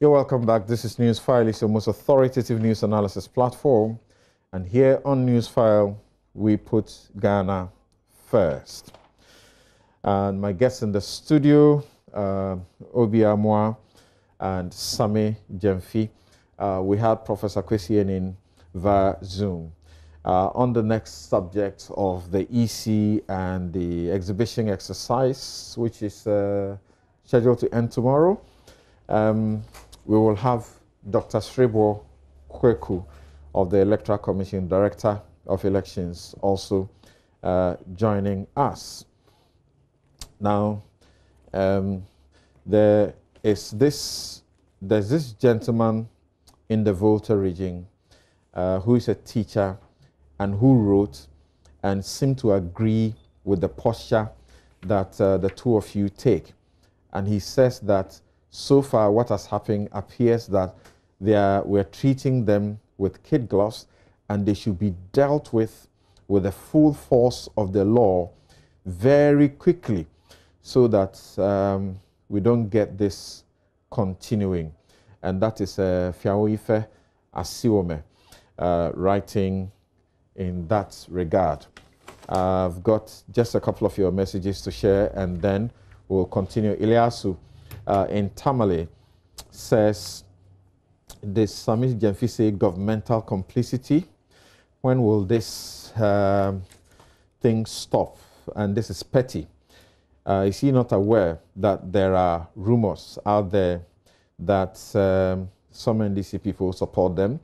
You're welcome back. This is Newsfile, it's your most authoritative news analysis platform. And here on Newsfile, we put Ghana first. And my guests in the studio, uh, Obi Amoah and Sami Gyamfi. Uh, we had Professor Kwesi in via Zoom. Uh, on the next subject of the EC and the exhibition exercise, which is uh, scheduled to end tomorrow, um, we will have Dr. Serebour Quaicoe of the Electoral Commission, Director of Elections, also uh, joining us. Now, um, there is this, there's this gentleman in the Volta region uh, who is a teacher and who wrote and seemed to agree with the posture that uh, the two of you take. And he says that so far what has happened appears that they are, we're treating them with kid gloves and they should be dealt with with the full force of the law very quickly so that um, we don't get this continuing. And that is uh, Asiwome uh, writing in that regard. I've got just a couple of your messages to share and then we'll continue. Ilyasu uh, in Tamale says, this Sami Gyamfi say governmental complicity. When will this um, thing stop? And this is petty. Uh, is he not aware that there are rumors out there that um, some NDC people support them?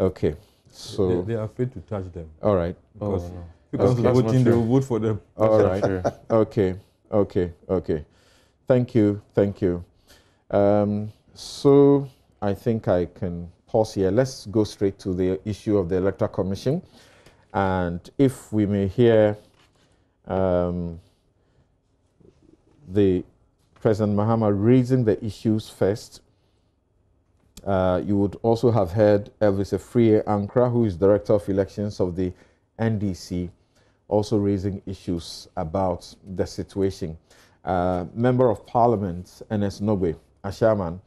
Okay, so they, they, are afraid to touch them. All right. Because, oh, no. because okay. voting, they will vote for them. All right. okay. Okay. Okay. Thank you. Thank you. Um, so I think I can pause here. Let's go straight to the issue of the Electoral Commission. And if we may hear um, the President Mahama raising the issues first, uh, you would also have heard Elvis Afriyie Ankrah, who is Director of Elections of the NDC, also raising issues about the situation. Uh, Member of Parliament, Ernest Norgbey, Ashaiman,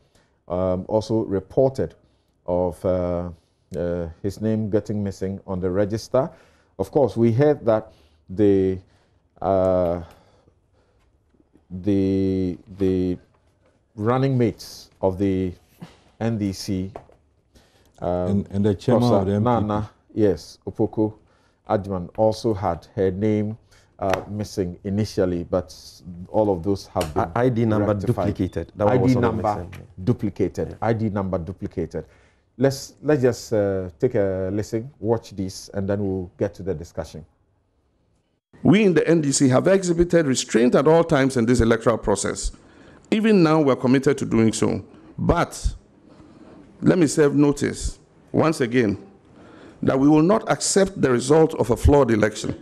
um, also reported of uh, uh, his name getting missing on the register. Of course, we heard that the uh, the the running mates of the NDC um, and, and, the chairman of the. Nana, yes, Opoku Agyeman also had her name uh, missing initially, but all of those have been ID number rectified. duplicated. That ID number duplicated. Yeah. ID number duplicated. Let's let's just uh, take a listen, watch this, and then we'll get to the discussion. We in the NDC have exhibited restraint at all times in this electoral process. Even now, we're committed to doing so. But let me serve notice once again that we will not accept the result of a flawed election.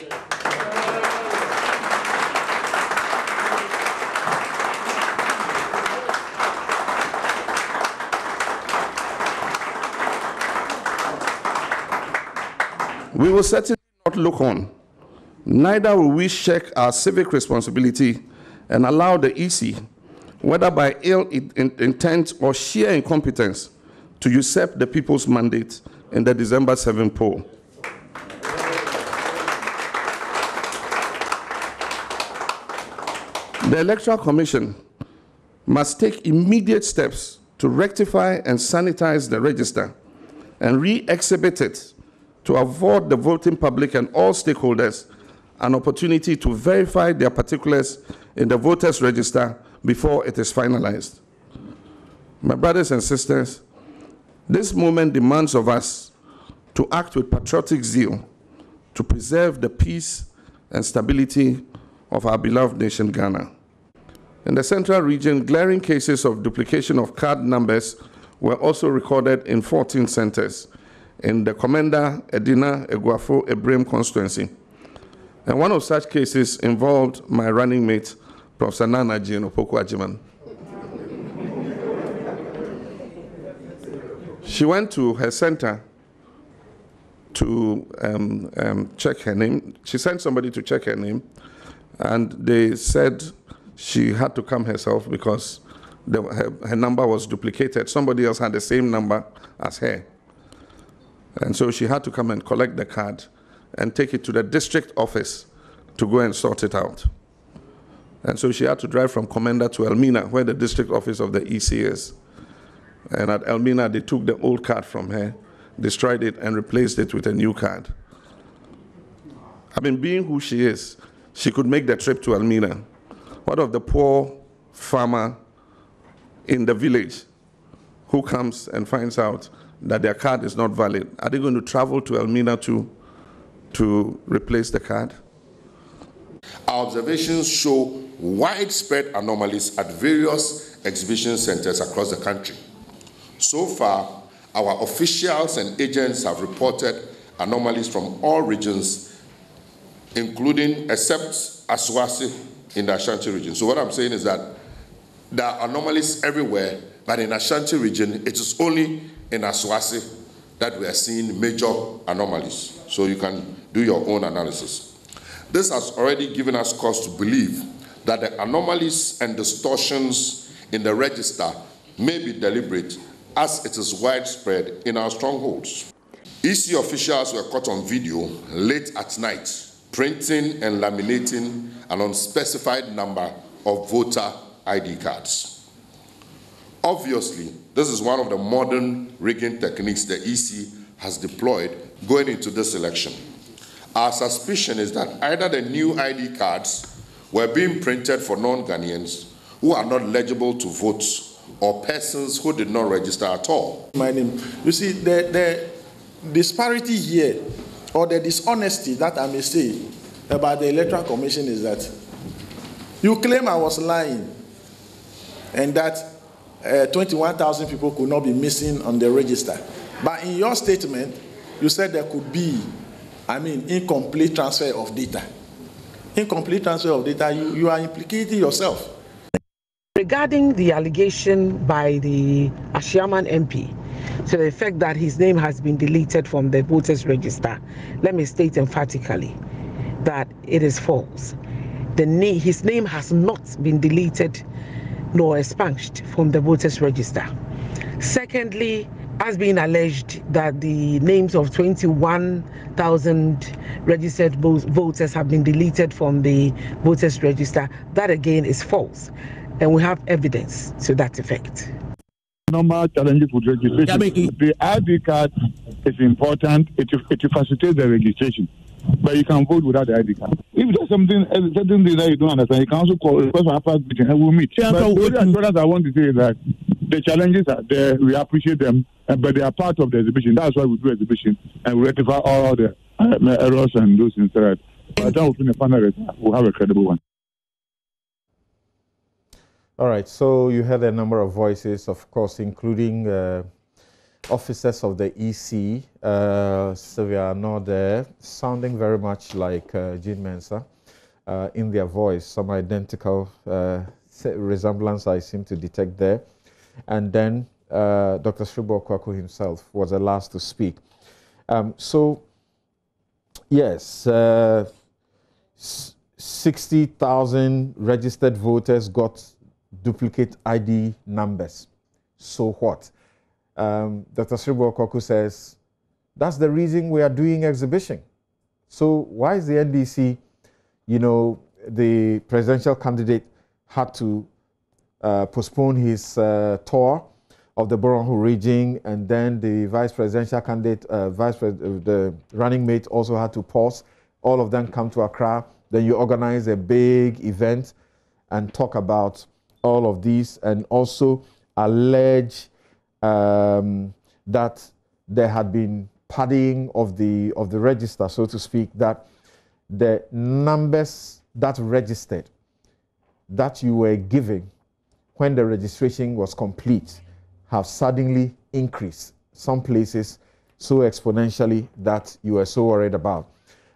We will certainly not look on. Neither will we shirk our civic responsibility and allow the EC, whether by ill intent or sheer incompetence, to usurp the people's mandate in the December 7 poll. The Electoral Commission must take immediate steps to rectify and sanitize the register and re exhibit it to afford the voting public and all stakeholders an opportunity to verify their particulars in the voters register before it is finalized. My brothers and sisters, this moment demands of us to act with patriotic zeal to preserve the peace and stability of our beloved nation, Ghana. In the central region, glaring cases of duplication of card numbers were also recorded in 14 centers in the Komenda Edina Eguafo Abirem constituency. And one of such cases involved my running mate, Professor Nana Jane Opoku Agyeman. she went to her center to um, um, check her name. She sent somebody to check her name, and they said she had to come herself because the, her, her number was duplicated. Somebody else had the same number as her. And so she had to come and collect the card and take it to the district office to go and sort it out. And so she had to drive from Komenda to Elmina, where the district office of the EC is. And at Elmina, they took the old card from her, destroyed it, and replaced it with a new card. I mean, being who she is, she could make the trip to Elmina. What of the poor farmer in the village who comes and finds out that their card is not valid? Are they going to travel to Elmina to, to replace the card? Our observations show widespread anomalies at various exhibition centers across the country. So far, our officials and agents have reported anomalies from all regions, including except Asawase in the Ashanti region. So what I'm saying is that there are anomalies everywhere, but in Ashanti region, it is only in Asawase that we are seeing major anomalies. So you can do your own analysis. This has already given us cause to believe that the anomalies and distortions in the register may be deliberate as it is widespread in our strongholds. EC officials were caught on video late at night printing and laminating an unspecified number of voter ID cards. Obviously, this is one of the modern rigging techniques the EC has deployed going into this election. Our suspicion is that either the new ID cards were being printed for non Ghanaians who are not legible to vote or persons who did not register at all. My name. You see, the, the disparity here, or the dishonesty that I may say about the Electoral Commission is that you claim I was lying and that uh, 21,000 people could not be missing on the register. But in your statement, you said there could be I mean, incomplete transfer of data. Incomplete transfer of data, you, you are implicating yourself. Regarding the allegation by the Ashaiman MP to the effect that his name has been deleted from the voters register, let me state emphatically that it is false. The name, his name has not been deleted nor expunged from the voters register. Secondly, has been alleged that the names of 21,000 registered voters have been deleted from the voters register. That again is false, and we have evidence to that effect. Normal challenges with registration. The ID card is important. It, it facilitates the registration. But you can vote without the ID card. If there's something, certain things that you don't understand, you can also call request for after meeting and we'll meet. Yeah, but the only assurance I want to say is that the challenges are there. We appreciate them, but they are part of the exhibition. That's why we do exhibition and we rectify all the uh, errors and those things. By the time we finish the final result, we'll have a credible one. All right, so you had a number of voices, of course, including uh, officers of the EC, uh, Sylvia Norde, sounding very much like uh, Jean Mensa uh, in their voice, some identical uh, resemblance I seem to detect there. And then uh, Dr. Serebour Quaicoe himself was the last to speak. Um, so, yes, uh, 60,000 registered voters got duplicate ID numbers. So what? Um, Dr. Serebour Quaicoe says, that's the reason we are doing exhibition. So why is the NDC, you know, the presidential candidate had to uh, postpone his uh, tour of the Boronhu region, and then the vice presidential candidate, uh, vice pres uh, the running mate, also had to pause. All of them come to Accra. Then you organize a big event and talk about all of these, and also allege um, that there had been padding of the of the register, so to speak, that the numbers that registered that you were giving when the registration was complete have suddenly increased some places so exponentially that you were so worried about.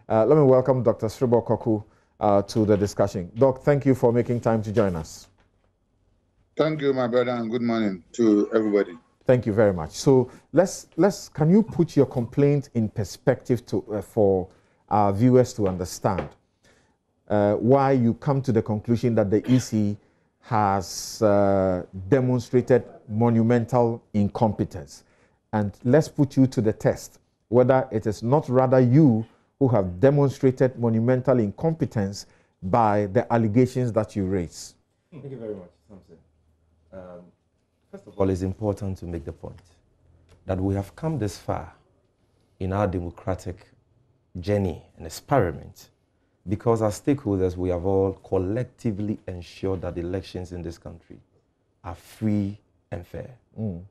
Uh, let me welcome Dr. Serebour Quaicoe uh, to the discussion. Doc, thank you for making time to join us. Thank you, my brother, and good morning to everybody. Thank you very much. So let's let's can you put your complaint in perspective to uh, for our viewers to understand uh, why you come to the conclusion that the EC has uh, demonstrated monumental incompetence. And let's put you to the test whether it is not rather you who have demonstrated monumental incompetence by the allegations that you raise. Thank you very much, Samson. Um, first of all, it's important to make the point that we have come this far in our democratic journey and experiment because as stakeholders, we have all collectively ensured that elections in this country are free and fair. Mm.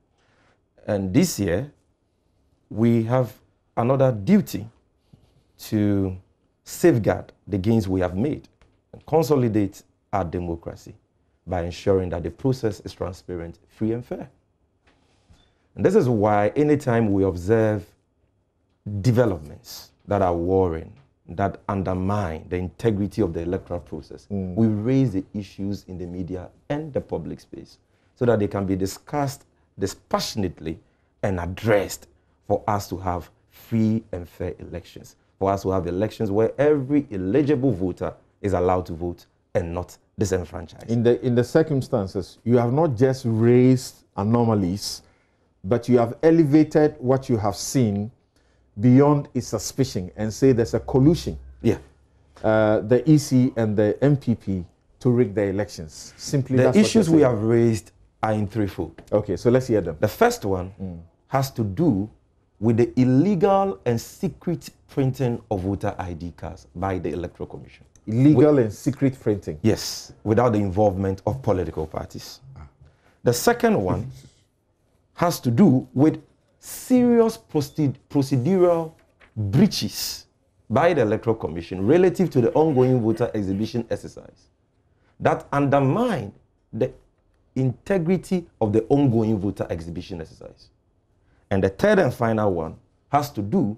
And this year, we have another duty to safeguard the gains we have made and consolidate our democracy by ensuring that the process is transparent, free, and fair. And this is why anytime we observe developments that are worrying, that undermine the integrity of the electoral process. Mm. We raise the issues in the media and the public space so that they can be discussed dispassionately and addressed for us to have free and fair elections, for us to have elections where every eligible voter is allowed to vote and not disenfranchised. In the, in the circumstances, you have not just raised anomalies, but you have elevated what you have seen beyond its suspicion and say there's a collusion. Yeah. Uh, the EC and the NPP to rig the elections. Simply, the issues we have raised are in threefold. Okay, so let's hear them. The first one mm. has to do with the illegal and secret printing of voter ID cards by the Electoral Commission. Illegal and secret printing? Yes, without the involvement of political parties. Ah. The second one has to do with serious procedural breaches by the Electoral Commission relative to the ongoing voter exhibition exercise that undermine the integrity of the ongoing voter exhibition exercise. And the third and final one has to do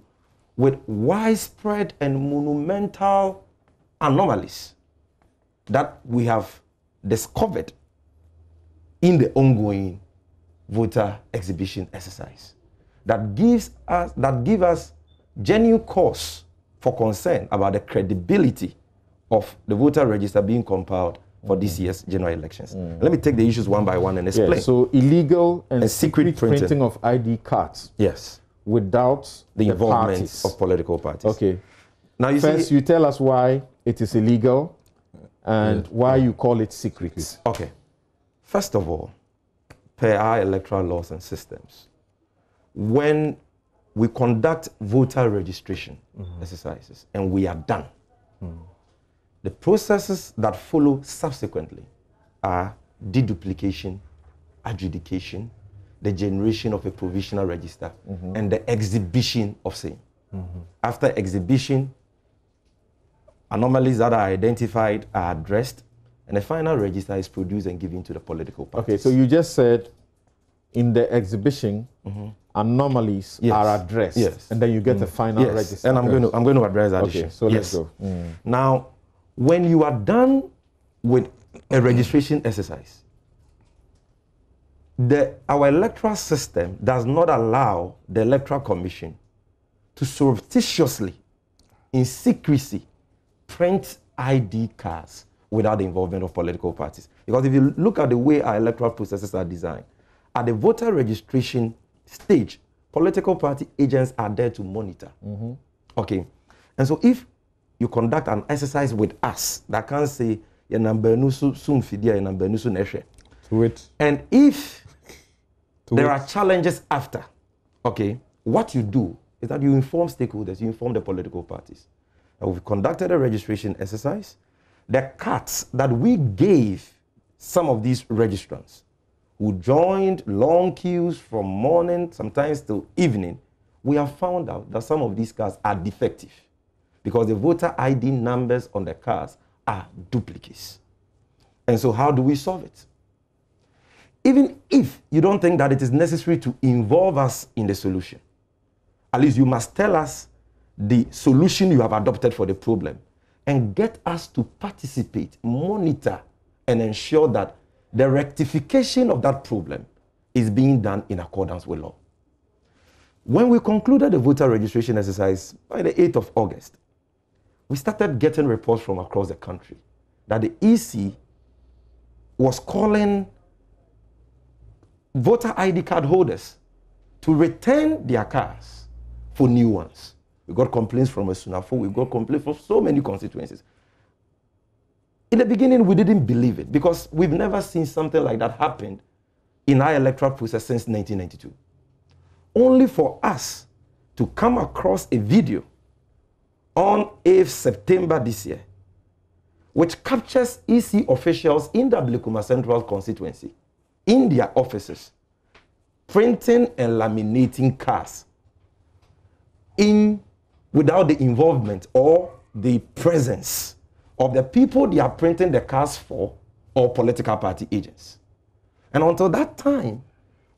with widespread and monumental anomalies that we have discovered in the ongoing voter exhibition exercise that gives us that give us genuine cause for concern about the credibility of the voter register being compiled for this year's general elections. Mm. Let me take the issues one by one and explain. so illegal and, and secret, secret printing. printing. of ID cards. Yes. Without the, the involvement parties. of political parties. Okay. Now you first see, you tell us why it is illegal and why you call it secret. Okay. First of all, per our electoral laws and systems, when we conduct voter registration mm-hmm. exercises and we are done, mm. the processes that follow subsequently are deduplication, adjudication, the generation of a provisional register, mm-hmm. and the exhibition of same. Mm-hmm. After exhibition, anomalies that are identified are addressed, and a final register is produced and given to the political parties. Okay, so you just said in the exhibition, mm-hmm anomalies yes. are addressed, yes. and then you get mm. a final yes. register. And I'm going to I'm going to address that okay, issue. So let's go. Mm. Now, when you are done with a registration exercise, the our electoral system does not allow the electoral commission to surreptitiously, in secrecy, print ID cards without the involvement of political parties. Because if you look at the way our electoral processes are designed, at the voter registration stage, political party agents are there to monitor. Mm-hmm. Okay. And so if you conduct an exercise with us that can say, soon to it. And if there it. are challenges after, okay, what you do is that you inform stakeholders, you inform the political parties. We've conducted a registration exercise. The cards that we gave some of these registrants who joined long queues from morning, sometimes till evening, we have found out that some of these cars are defective because the voter ID numbers on the cars are duplicates. And so, how do we solve it? Even if you don't think that it is necessary to involve us in the solution, at least you must tell us the solution you have adopted for the problem and get us to participate, monitor, and ensure that the rectification of that problem is being done in accordance with law. When we concluded the voter registration exercise by the 8th of August, we started getting reports from across the country that the EC was calling voter ID card holders to return their cars for new ones. We got complaints from Asunafo, we got complaints from so many constituencies. In the beginning, we didn't believe it because we've never seen something like that happen in our electoral process since 1992. Only for us to come across a video on 8th September this year, which captures EC officials in the Ablekuma Central constituency in their offices, printing and laminating cards in without the involvement or the presence of the people they are printing the cards for or political party agents. And until that time,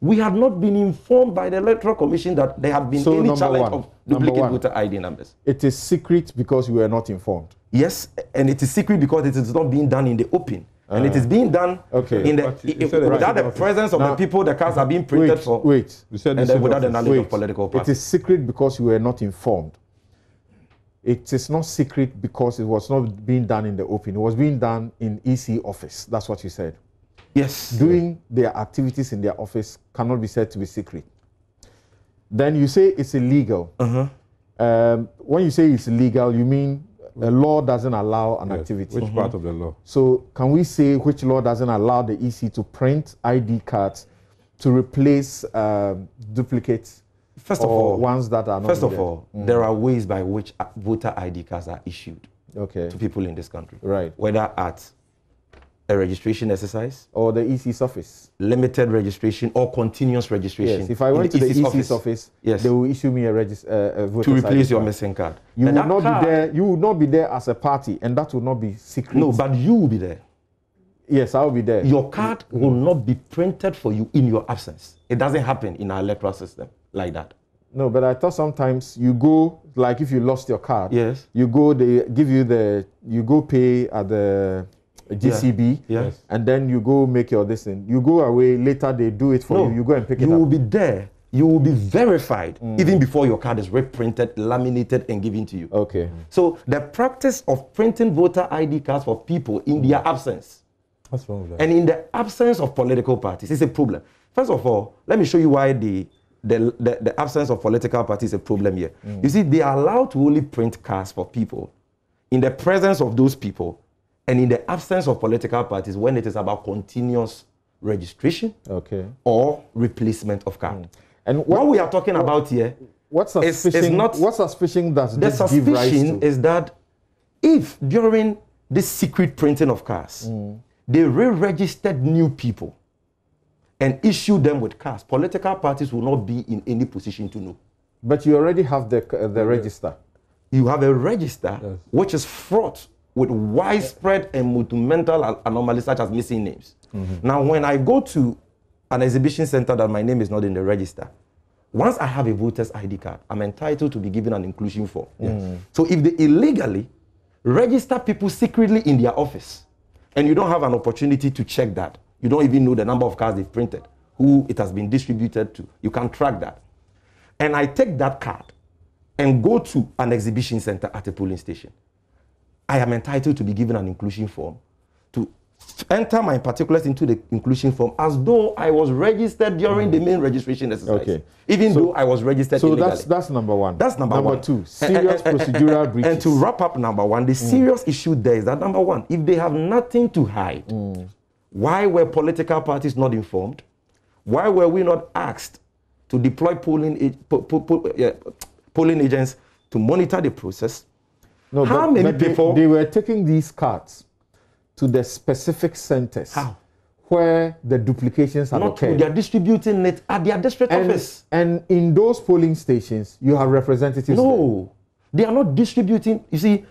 we had not been informed by the Electoral Commission that there had been so any challenge one, of duplicate voter ID numbers. It is secret because we were not informed. Yes, and it is secret because it is not being done in the open. Uh, and it is being done okay. in the, without the presence of now, the people the cards are being printed wait, for. Wait, you said and then without the knowledge wait, of political parties. It is secret because we were not informed. It is not secret because it was not being done in the open. It was being done in EC office. That's what you said. Yes. Doing their activities in their office cannot be said to be secret. Then you say it's illegal. Uh-huh. Um, when you say it's illegal, you mean the law doesn't allow an yes. activity. Which part of the law? So can we say which law doesn't allow the EC to print ID cards to replace um, duplicates? First of all, ones that are not. First of all, mm. there are ways by which voter ID cards are issued okay. to people in this country. Right. Whether at a registration exercise or the EC's office, limited registration or continuous registration. Yes, if I went to the EC's, office, office, yes. they will issue me a, regis- uh, a voter to replace your missing card. You will not card, be there. You will not be there as a party, and that will not be secret. No, but you will be there. Yes, I will be there. Your card will not be printed for you in your absence. It doesn't happen in our electoral system like that. No, but I thought sometimes you go like if you lost your card. Yes. You go, they give you the you go pay at the GCB, yeah. yes. and then you go make your this thing. You go away later, they do it for no, you. You go and pick it up. You will be there. You will be verified mm. even before your card is reprinted, laminated, and given to you. Okay. So the practice of printing voter ID cards for people in mm. their absence, what's wrong with that? And in the absence of political parties, it's a problem. First of all, let me show you why the the, the, the absence of political parties is a problem here. Mm. You see, they are allowed to only print cards for people in the presence of those people and in the absence of political parties when it is about continuous registration okay. or replacement of card. Mm. And what, what, we are talking what, about here what suspicion, is, is not what suspicion does the suspicion is that if during this secret printing of cards mm. they re-registered new people and issue them with cards, political parties will not be in any position to know. But you already have the uh, the register. You have a register yes. which is fraught with widespread and monumental anomalies such as missing names. Mm-hmm. Now, when I go to an exhibition center that my name is not in the register, once I have a voter's ID card, I'm entitled to be given an inclusion form. Mm. So if they illegally register people secretly in their office, and you don't have an opportunity to check that, you don't even know the number of cards they've printed, who it has been distributed to, you can track that. And I take that card and go to an exhibition center at a polling station. I am entitled to be given an inclusion form to enter my particulars into the inclusion form as though I was registered during the main registration exercise. Okay. Even so, though I was registered so illegally. that's that's number one. That's number, one. number one. two, serious and, procedural and, breaches. And to wrap up number one, the mm. serious issue there is that number one, if they have nothing to hide, mm. Why were political parties not informed? Why were we not asked to deploy polling, polling agents to monitor the process? No, How but, many but people? They, they, were taking these cards to the specific centers. How? Where the duplications have Not occurred. They are distributing it at their district and, office. And in those polling stations, you have representatives. No, there. they are not distributing. You see,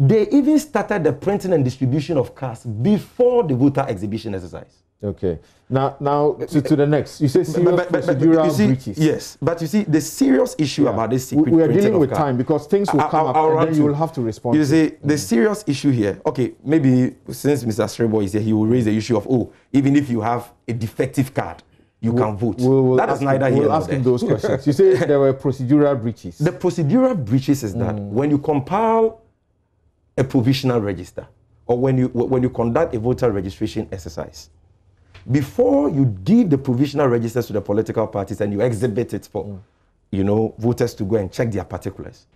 they even started the printing and distribution of cards before the voter exhibition exercise. Okay. Now, now to, to the next. You say serious but, but, but, procedural see, breaches. Yes, but you see, the serious issue yeah. about this secret we, are dealing with time because things will I, come I, up and then you will have to respond. You see, the mm. serious issue here. Okay, maybe since Mr. Serebour is here, he will raise the issue of oh, even if you have a defective card, you we'll, can vote. We'll, we'll that is neither him, here We'll ask him those questions. You say there were procedural breaches. The procedural breaches is that mm. when you compile a provisional register or when you, when you conduct a voter registration exercise, before you give the provisional registers to the political parties and you exhibit it for, mm. you know, voters to go and check their particulars,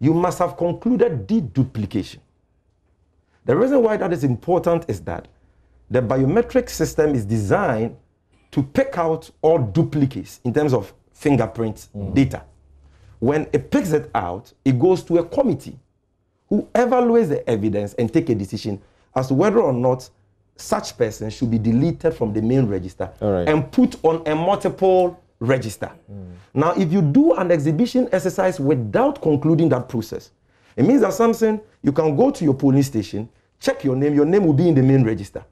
you must have concluded deduplication. The reason why that is important is that the biometric system is designed to pick out all duplicates in terms of fingerprint mm. data. When it picks it out, it goes to a committee who evaluates the evidence and take a decision as to whether or not such person should be deleted from the main register right. and put on a multiple register. Mm. Now, if you do an exhibition exercise without concluding that process, it means that something you can go to your polling station, check your name, your name will be in the main register.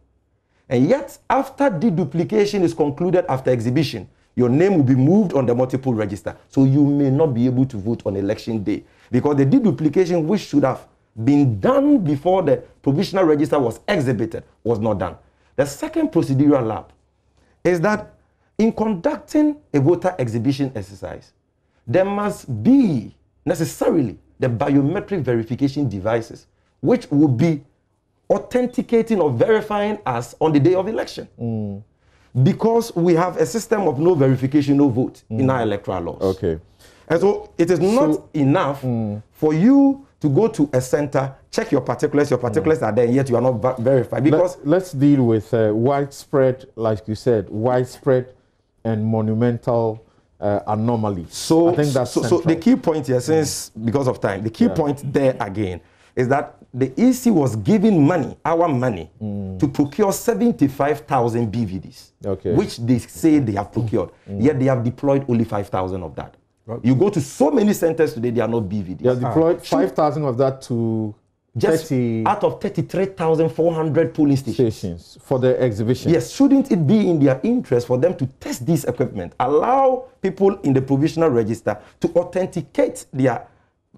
And yet, after deduplication is concluded after exhibition, your name will be moved on the multiple register. So you may not be able to vote on election day because the deduplication, which should have been done before the provisional register was exhibited, was not done. The second procedural lap is that in conducting a voter exhibition exercise, there must be necessarily the biometric verification devices, which will be authenticating or verifying us on the day of election. Mm. Because we have a system of no verification, no vote mm. in our electoral laws. Okay. And so it is not so, enough mm. for you to go to a center, check your particulars, your particulars are there, yet you are not verified. Because Let, us deal with uh, widespread, like you said, widespread and monumental uh, anomaly. So, I think that's so, so, the key point here, since because of time, the key yeah. point there again is that the EC was giving money, our money, mm. to procure 75,000 BVDs, okay. which they say they have procured. Mm. Yet they have deployed only 5,000 of that. Right. You go to so many centers today, they are not BVDs. They have deployed ah. 5,000 of that to just 30 out of 33,400 polling stations. stations. for the exhibition. Yes, shouldn't it be in their interest for them to test this equipment, allow people in the provisional register to authenticate their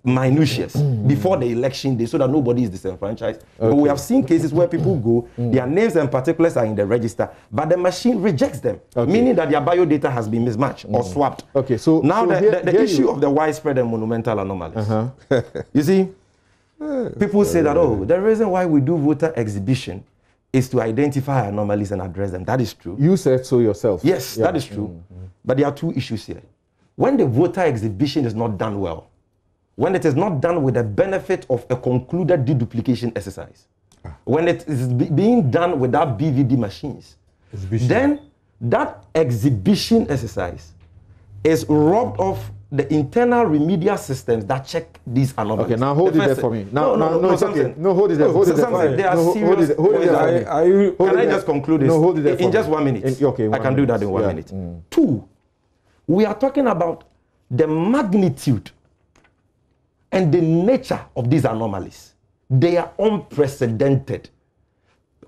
minutiae mm. before the election day so that nobody is disenfranchised. Okay. But we have seen cases where people go, mm. their names and particulars are in the register, but the machine rejects them, okay. meaning that their bio data has been mismatched mm. or swapped. Okay, so now so the, here, the, the issue you... of the widespread and monumental anomalies. Uh-huh. you see, people say that, oh, the reason why we do voter exhibition is to identify anomalies and address them. That is true. You said so yourself. Yes, yeah. that is true. Mm-hmm. But there are two issues here. When the voter exhibition is not done well, when it is not done with the benefit of a concluded deduplication exercise, ah. when it is being done without BVD machines, exhibition. then that exhibition exercise is robbed of the internal remedial systems that check these anomalies. Okay, now hold the it there for me. Now, no, no, no, no, it's okay. No, hold it there. Hold it there. For There are no, serious. Hold it, hold it there. Are, are you, can I just conclude this? No, hold it there. In, in just one minute. In, okay, one I can minute. do that in one yeah. minute. Mm. Two, we are talking about the magnitude and the nature of these anomalies. They are unprecedented.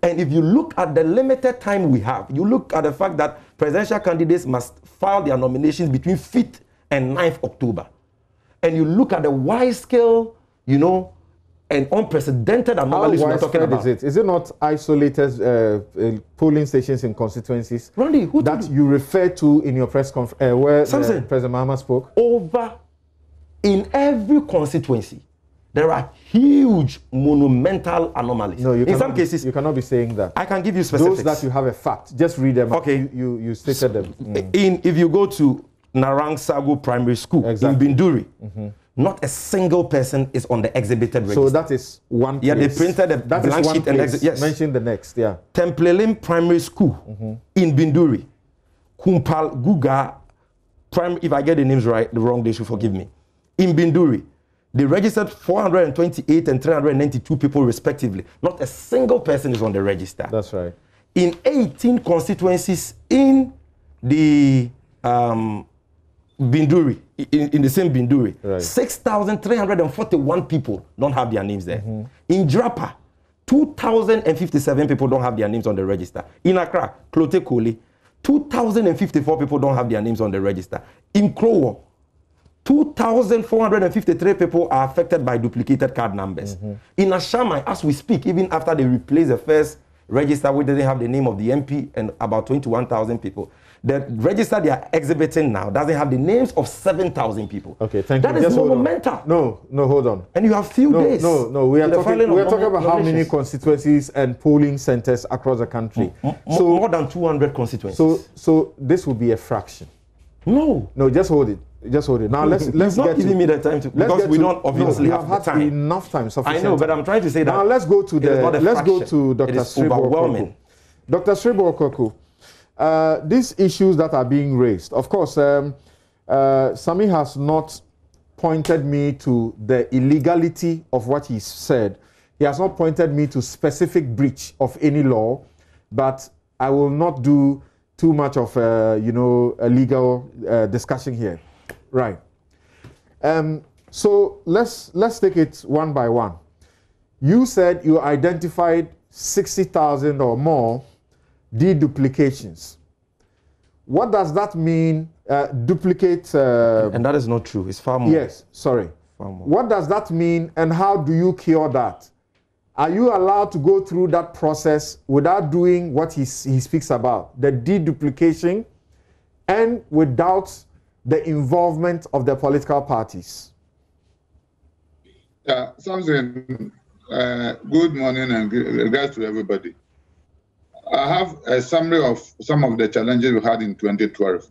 And if you look at the limited time we have, you look at the fact that presidential candidates must file their nominations between 5th and 9th October. And you look at the wide scale, you know, and unprecedented anomalies we're talking about. Is it? Is it not isolated uh, uh, polling stations in constituencies Randy, that you refer to in your press conference uh, where uh, President Mahama spoke? Over in every constituency, there are huge monumental anomalies. No, you in some cases, you cannot be saying that. I can give you specifics. Those that you have a fact, just read them. Okay, you you, you stated so, them. Mm. In if you go to Narang Sago Primary School exactly. in Binduri, mm-hmm. not a single person is on the exhibited register. So that is one. Place. Yeah, they printed a that blank sheet and exi- yes. Mention the next. Yeah. Templelim Primary School mm-hmm. in Binduri, Kumpal Guga. Prime, if I get the names right, the wrong, they should forgive me in Binduri, they registered 428 and 392 people respectively. Not a single person is on the register. That's right. In 18 constituencies in the um, Binduri, in, in, the same Binduri, right. 6,341 people don't have their names there. Mm-hmm. In Drapa, 2,057 people don't have their names on the register. In Accra, Klottey Korle, 2,054 people don't have their names on the register. In Krowor, 2,453 people are affected by duplicated card numbers. Mm-hmm. In Ashaiman, as we speak, even after they replace the first register, we didn't have the name of the MP and about 21,000 people. The register they are exhibiting now doesn't have the names of 7,000 people. Okay, thank that you. That is monumental. No, no, hold on. And you have few no, days. No, no, we are talking, we are talking about how many constituencies and polling centers across the country. Mm, mm, so more than 200 constituencies. So, so this will be a fraction. No. No, just hold it. Just hold it. Now let's let's not giving me the time to because we to, don't obviously no, have, have time. enough time. I know, but I'm trying to say that. Now let's go to the let's fraction. go to Dr. Sribo Dr. Sribo Okoko, uh, these issues that are being raised. Of course, um, uh, Sammy has not pointed me to the illegality of what he said. He has not pointed me to specific breach of any law, but I will not do too much of a, you know a legal uh, discussion here. Right. Um, so let's let's take it one by one. You said you identified 60,000 or more deduplications. What does that mean? Uh, duplicate. Uh, and that is not true. It's far more. Yes, sorry. Far more. What does that mean, and how do you cure that? Are you allowed to go through that process without doing what he, he speaks about, the deduplication, and without the involvement of the political parties? Yeah, something. Uh, good morning and regards to everybody. I have a summary of some of the challenges we had in 2012.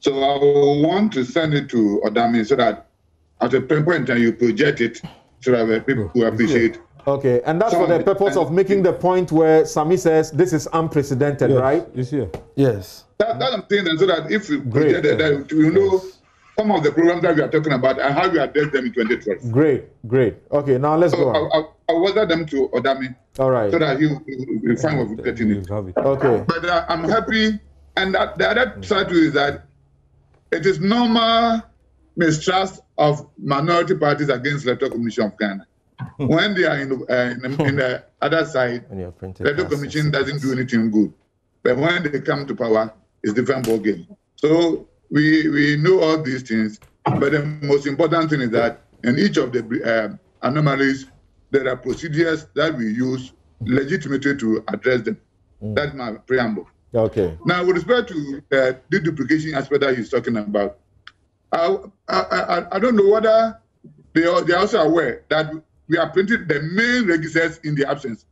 So I want to send it to Odami so that at a point in time you project it so that people who appreciate Okay, and that's for the purpose of making the point where Sami says this is unprecedented, yes. right? Yes, yeah. Yes. That, that I'm saying so that if we Great. that, that you know some of the programs that we are talking about and how we address them in 2012. Great, great. Okay, now let's so go. On. I, I, I order them to Odami. All right. So that he will find what we're getting it. Okay. But uh, I'm happy, and that, the other side to is that it is normal mistrust of minority parties against the Electoral Commission of Ghana. when they are in, uh, in, in, the other side, the Electoral Commission doesn't do anything good. But when they come to power, it's different ballgame. So we we know all these things, but the most important thing is that in each of the uh, anomalies, there are procedures that we use legitimately to address them. Mm. That's my preamble. Okay. Now, with respect to uh, the duplication aspect that he's talking about, I, I, I, I don't know whether they are, they are also aware that we are printing the main registers in the absence.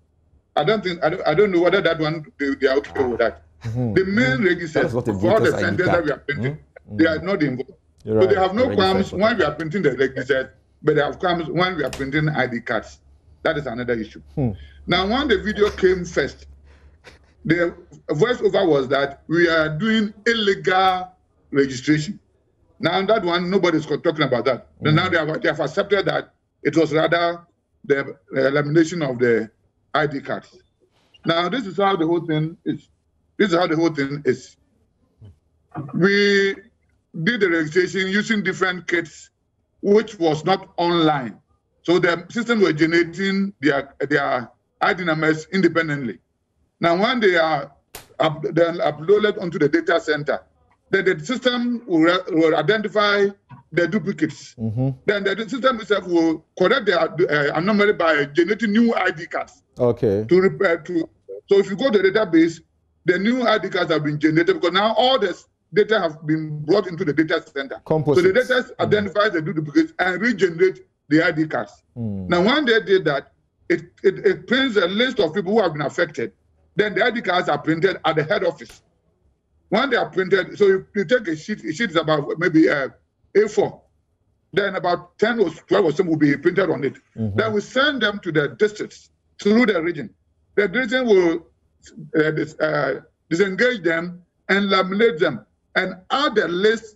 I don't think I don't, I don't know whether that one they, they are okay with that. Mm-hmm. The main mm-hmm. registers for all the centers that we are printing, mm-hmm. they are not involved. You're so right. they have no qualms when we are printing the registers, but they have qualms when we are printing ID cards. That is another issue. Hmm. Now, when the video came first, the voiceover was that we are doing illegal registration. Now, that one, nobody's talking about that. Mm. Now they have, they have accepted that it was rather the elimination of the ID cards. Now, this is how the whole thing is. This is how the whole thing is. We did the registration using different kits, which was not online. So the system were generating their, their ID numbers independently. Now, when they are up, then uploaded onto the data center, then the system will, will identify the duplicates. Mm-hmm. Then the system itself will correct the uh, anomaly by generating new ID cards. Okay. To repair to so if you go to the database, the new ID cards have been generated because now all this data have been brought into the data center. Composites. So the data mm-hmm. identifies the duplicates and regenerate the ID cards. Mm. Now, when they did that, it, it, it prints a list of people who have been affected. Then the ID cards are printed at the head office. When they are printed, so you, you take a sheet, a sheet is about maybe uh, A4. Then about 10 or 12 or some will be printed on it. Mm-hmm. Then we send them to the districts through the region. The region will uh, dis, uh, disengage them and laminate them and add the list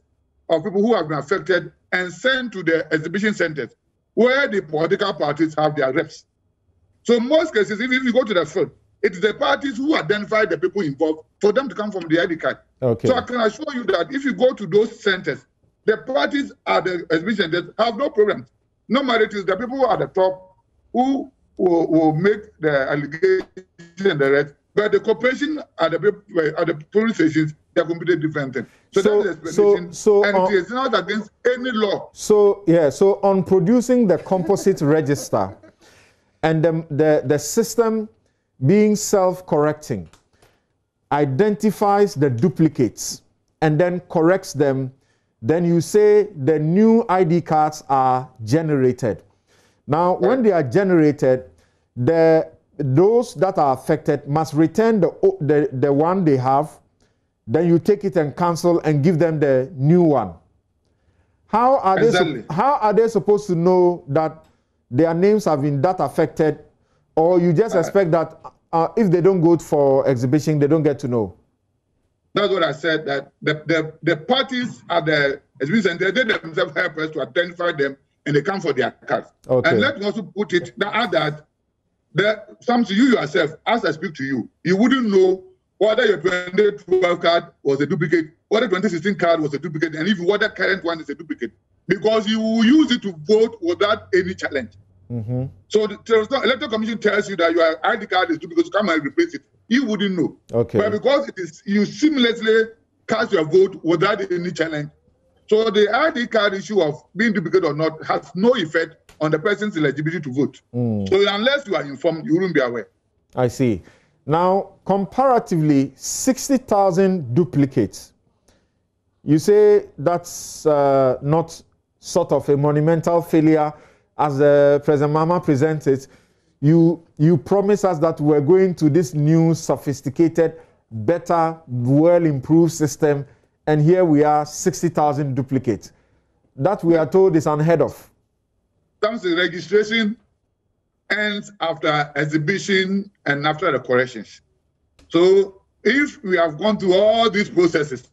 of people who have been affected and send to the exhibition centers where the political parties have their reps. So most cases, if you go to the field, it's the parties who identify the people involved for them to come from the ID card. Okay. So I can assure you that if you go to those centers, the parties at the exhibition centers have no problem. No matter it is the people are at the top who will, will make the allegation and the rest, but the cooperation at the, at the police stations, they're completely different. So, so that is so, so and it is not against any law. So yeah, so on producing the composite register and the, the, the system being self-correcting, identifies the duplicates and then corrects them, then you say the new ID cards are generated. Now, when they are generated, the those that are affected must return the, the, the one they have. Then you take it and cancel and give them the new one. How are exactly. they how are they supposed to know that their names have been that affected, or you just uh, expect that uh, if they don't go for exhibition, they don't get to know? That's what I said. That the the, the parties at the exhibition they, they themselves help us to identify them, and they come for their cards. Okay. And let me also put it that that the something you yourself, as I speak to you, you wouldn't know whether your 2012 card was a duplicate, whether 2016 card was a duplicate, and if what the current one is a duplicate, because you will use it to vote without any challenge. Mm-hmm. So the, the electoral commission tells you that your ID card is due duplicate, come and replace it. You wouldn't know. Okay. But because it is, you seamlessly cast your vote without any challenge. So the ID card issue of being duplicate or not has no effect on the person's eligibility to vote. Mm. So unless you are informed, you wouldn't be aware. I see. Now, comparatively, 60,000 duplicates. You say that's uh, not sort of a monumental failure as uh, President Mahama presented. You, you promise us that we're going to this new, sophisticated, better, well improved system, and here we are 60,000 duplicates. That we are told is unheard of comes the registration ends after exhibition and after the corrections. So if we have gone through all these processes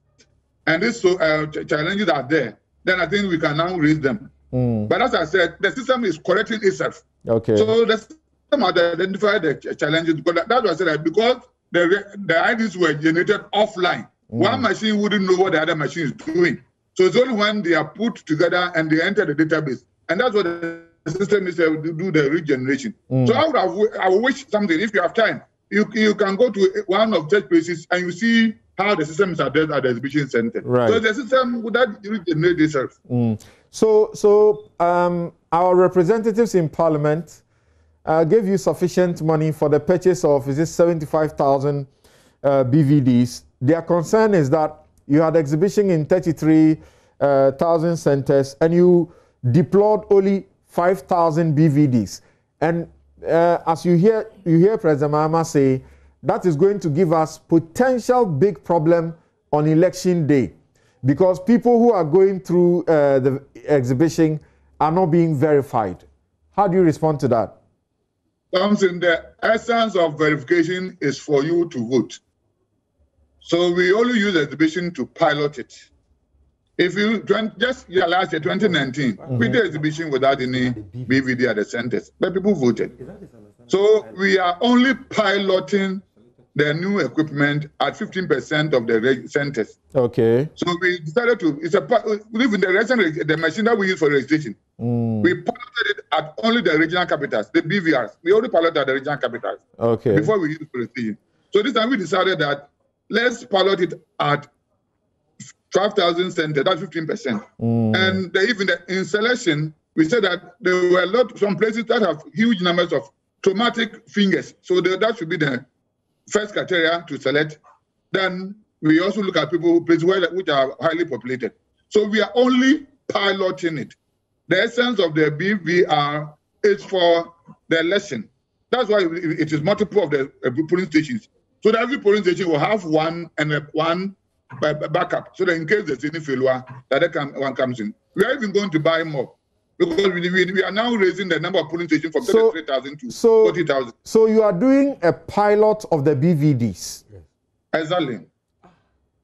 and these uh, challenges are there, then I think we can now raise them. Mm. But as I said, the system is correcting itself. Okay. So the system has identified the challenges because that's what I said. Because the the IDs were generated offline, mm. one machine wouldn't know what the other machine is doing. So it's only when they are put together and they enter the database and that's what the system is to do the regeneration. Mm. So I would have, I would wish something. If you have time, you you can go to one of those places and you see how the system is addressed at the exhibition center. Right. So the system would that regenerate itself. Mm. So so um, our representatives in Parliament uh, gave you sufficient money for the purchase of is five thousand uh, BVDs. Their concern is that you had exhibition in 33,000 uh, centers and you deployed only 5,000 BVDs. And uh, as you hear, you hear President Mahama say, that is going to give us potential big problem on election day because people who are going through uh, the exhibition are not being verified. How do you respond to that? Something the essence of verification is for you to vote. So we only use exhibition to pilot it. If you just yeah, last year, 2019, mm-hmm. we did exhibition without any BVD at the centers, but people voted. So we are only piloting the new equipment at 15% of the centers. Okay. So we decided to, it's a, even the recent, the machine that we use for registration, mm. we piloted it at only the regional capitals, the BVRs. We only piloted at the regional capitals. Okay. Before we use for registration. So this time we decided that let's pilot it at 12,000 centers, that's 15%. Mm. And the, even the, in selection, we said that there were a lot, some places that have huge numbers of traumatic fingers. So the, that should be the first criteria to select. Then we also look at people places where, which are highly populated. So we are only piloting it. The essence of the BVR is for the election. That's why it is multiple of the uh, polling stations. So that every polling station will have one and one backup so that in case there's any failure, that one comes in. We are even going to buy more because we, we, we are now raising the number of polling stations from so, 33,000 to so, 40,000. So you are doing a pilot of the BVDs. Exactly.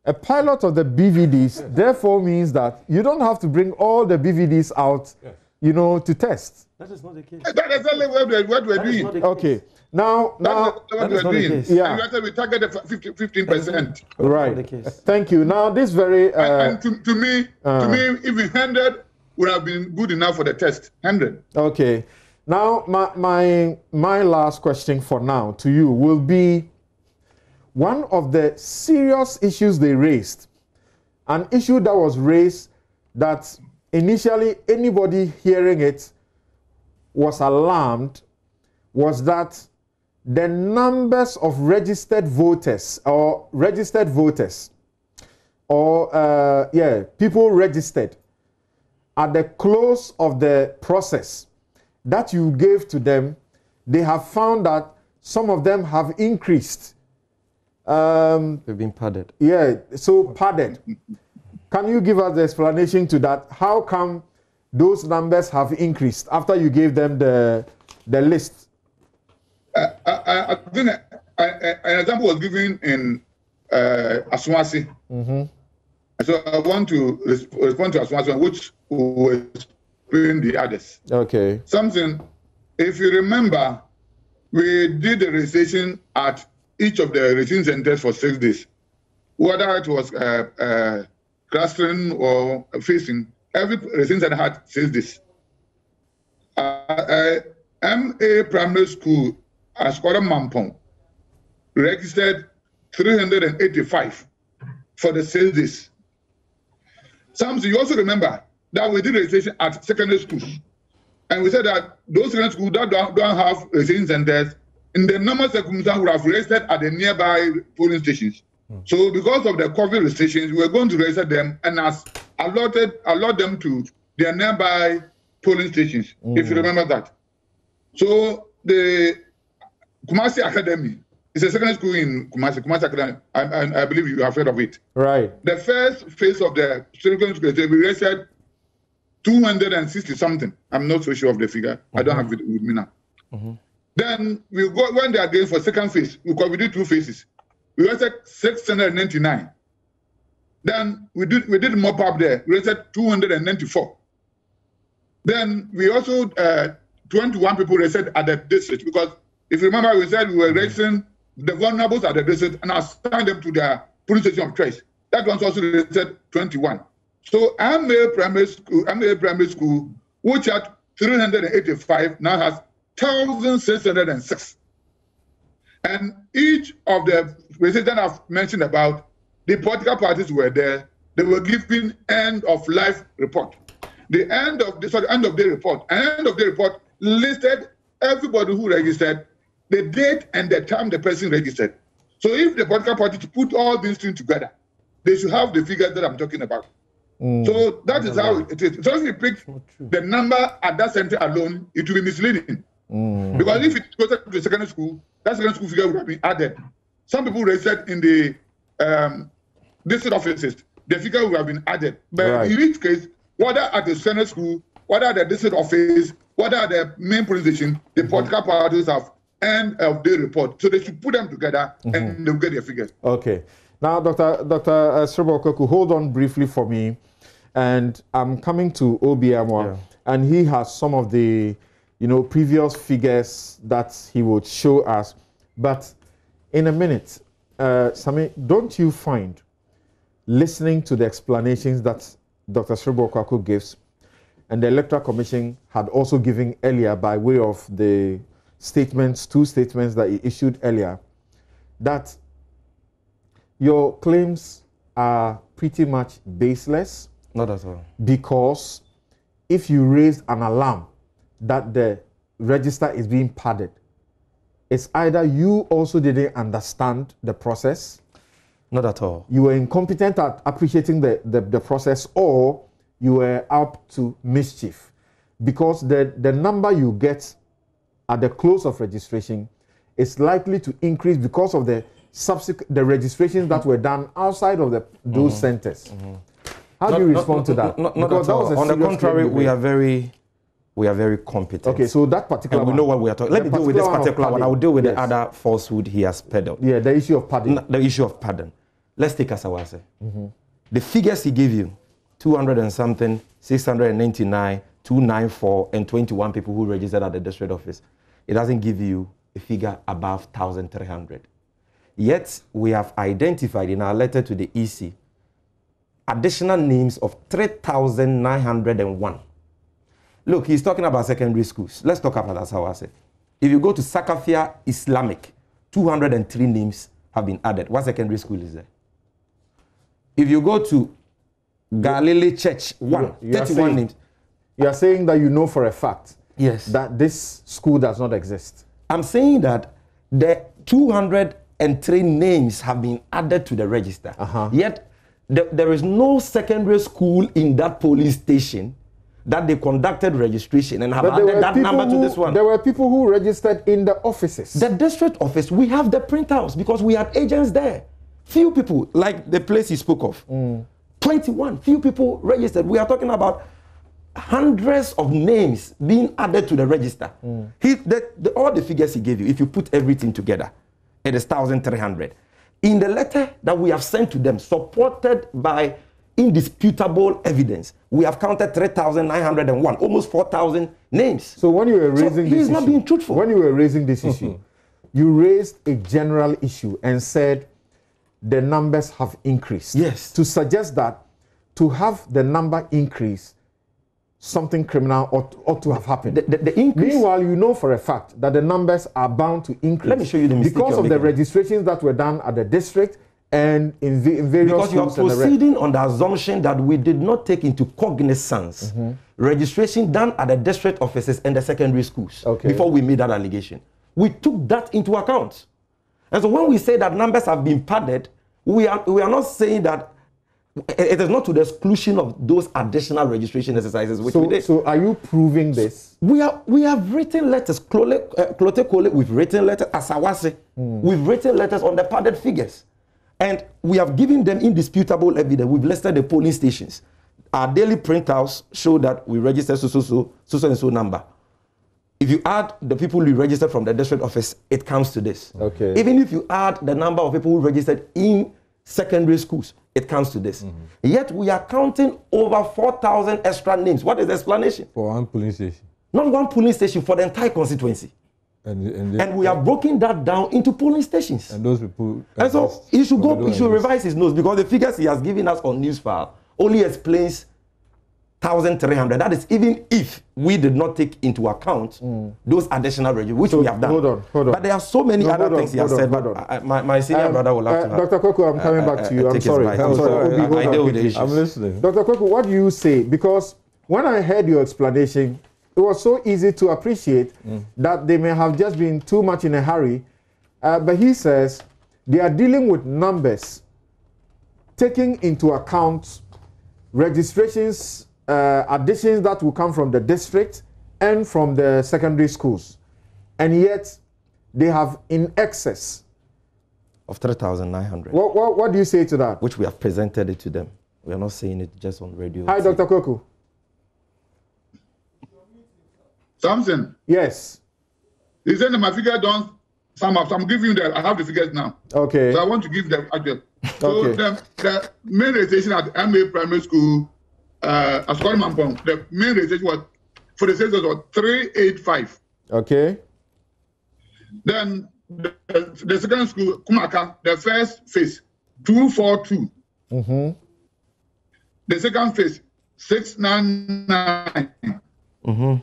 A pilot of the BVDs therefore means that you don't have to bring all the BVDs out, yes. you know, to test. That is not the case. That is exactly what we're, what we're doing. Okay. Now, now, that is not the case. Yeah. And we target 50 percent. Right. Thank you. Now, this very. Uh, and, and to, to me, uh, to me, even hundred would have been good enough for the test. Hundred. Okay. Now, my my my last question for now to you will be one of the serious issues they raised, an issue that was raised that initially anybody hearing it was alarmed, was that the numbers of registered voters or registered voters or uh, yeah people registered at the close of the process that you gave to them they have found that some of them have increased. Um, they've been padded. yeah so padded. Can you give us the explanation to that? How come those numbers have increased after you gave them the the list? Uh, I, I, think an example was given in uh, Asawase. Mm-hmm. So I want to respond to Asawase, which will explain the others. Okay. Something, if you remember, we did the registration at each of the registration centers for six days. Whether it was uh, uh, clustering or facing, every registration center had six days. Uh, uh MA Primary School Askwara Mampong registered 385 for the sales days. Some you also remember that we did registration at secondary schools. And we said that those secondary schools that don't, don't have registration centers, in the normal circumstances, would have registered at the nearby polling stations. Mm. So because of the COVID restrictions, we were going to register them and as allotted allot them to their nearby polling stations, mm. if you hmm. remember that. So the Kumasi Academy is a secondary school in Kumasi. Kumasi Academy, I, I, I, believe you have heard of it. Right. The first phase of the secondary school, we registered 260 something. I'm not so sure of the figure. Mm-hmm. I don't have it with me now. Mm-hmm. Then we go when they are going for second phase, because we did two phases. We registered 699. Then we did we did mop up there. We registered 294. Then we also uh, 21 people registered at the district because if you remember, we said we were raising the vulnerables at the district and assigned them to their police station of choice. That one's also rated 21. So MA Primary School, MA Primary School, which had 385, now has 1,606. And each of the residents I've mentioned about, the political parties were there. They were giving end of life report. The end of the sorry, end of day report. End of day report listed everybody who registered the date and the time the person registered. So if the political party put all these things together, they should have the figures that I'm talking about. Mm. So that is how it is. So if you pick the number at that center alone, it will be misleading. Mm. Because if it goes to the secondary school, that secondary school figure would have been added. Some people registered in the um, district offices, the figure would have been added. But right. in each case, whether at the secondary school, whether at the district office, whether at the main police station, the mm-hmm. political parties have end of the report. So they should put them together mm-hmm. and they'll get their figures. Okay. Now, Dr. Dr. Uh, hold on briefly for me. And I'm coming to Obiamwa, yeah. and he has some of the, you know, previous figures that he would show us. But in a minute, uh, Sami, don't you find listening to the explanations that Dr. Serebour gives, and the Electoral Commission had also given earlier by way of the statements, two statements that he issued earlier, that your claims are pretty much baseless. Not at all. Because if you raise an alarm that the register is being padded, it's either you also didn't understand the process. Not at all. You were incompetent at appreciating the, the, the process, or you were up to mischief. Because the, the number you get at the close of registration is likely to increase because of the subsequent the registrations that were done outside of the those mm-hmm. centers. Mm-hmm. How not, do you respond not, to that? Not, not at all. On the contrary, we are very we are very competent. Okay, so that particular and we know what we are talking. About. Let me deal with this particular one. I will deal with yes. the other falsehood he has peddled. Yeah, the issue of pardon. the issue of pardon. Let's take Asawase. Mm-hmm. The figures he gave you, 200 and something, 699, 294, and 21 people who registered at the district office it doesn't give you a figure above 1,300. Yet, we have identified in our letter to the EC additional names of 3,901. Look, he's talking about secondary schools. Let's talk about Asawase. If you go to Sakafia Islamic, 203 names have been added. What secondary school is there? If you go to Galilee Church, one, 31 saying, names. You are saying that you know for a fact yes. that this school does not exist. I'm saying that the 203 names have been added to the register. Uh-huh. Yet the, there is no secondary school in that police station that they conducted registration and have but added that number who, to this one. There were people who registered in the offices. The district office, we have the printouts because we had agents there. Few people, like the place he spoke of, mm. 21, few people registered. We are talking about hundreds of names being added to the register. Mm. He, the, the, all the figures he gave you, if you put everything together, it is 1,300. In the letter that we have sent to them, supported by indisputable evidence. We have counted 3,901, almost 4,000 names. So when you were raising so this not being truthful. When you were raising this issue, mm-hmm. you raised a general issue and said the numbers have increased. Yes. To suggest that to have the number increase, something criminal ought, ought to have happened. The, the, the increase, Meanwhile, you know for a fact that the numbers are bound to increase. Let me show you the mistake Because of making. the registrations that were done at the district and in, the, in various because you are proceeding on the assumption that we did not take into cognizance mm-hmm. registration done at the district offices and the secondary schools okay. before we made that allegation. We took that into account. And so when we say that numbers have been padded, we are, we are not saying that it is not to the exclusion of those additional registration exercises which so, we did. So are you proving this? We are we have written letters, Klottey Korle, we've written letters, Asawase, mm. we've written letters on the padded figures. And we have given them indisputable evidence. We've listed the polling stations. Our daily printouts show that we registered so, so, so, so, so and so number. If you add the people we registered from the district office, it comes to this. Okay. Even if you add the number of people who registered in secondary schools, it comes to this. Mm-hmm. Yet we are counting over 4,000 extra names. What is the explanation? For one polling station. Not one polling station, for the entire constituency. And, and, and we are breaking that down into polling stations. And those people. And so he should go, he should revise his notes because the figures he has given us on Newsfile only explains 1,300. That is even if we did not take into account mm. those additional regimes, which so we have done. Hold on, hold on. But there are so many no, other things on, he has on, said. But I, my, my senior um, brother will have uh, to. Have, Dr. Kweku, I'm coming uh, back to you. I'm sorry. I'm sorry. I, I, I deal with the issues. I'm listening. Dr. Kweku, what do you say? Because when I heard your explanation, it was so easy to appreciate mm. that they may have just been too much in a hurry. Uh, but he says they are dealing with numbers, taking into account registrations, uh, additions that will come from the district and from the secondary schools. And yet they have in excess of 3,900. What, what, what do you say to that? Which we have presented it to them. We are not saying it just on radio. Hi, Dr. Quaicoe. Samson. Yes. He said my figure don't sum up. So I'm giving you the I have the figures now. Okay. So I want to give them address. So okay. the, the main registration at MA Primary School, uh, at Mampong, the main registration was for the census was 385. Okay. Then the, the second school, Kumaka, the first phase, 242. Mm-hmm. The second phase, 699. Mm-hmm.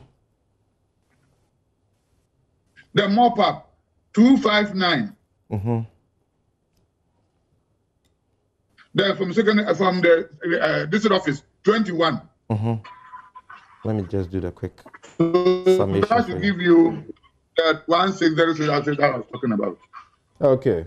The mop up, 259. Mm-hmm. Then from second from the uh, district office, 21. Mm-hmm. Let me just do the quick so summation. That should give you that 1603 that I was talking about. Okay.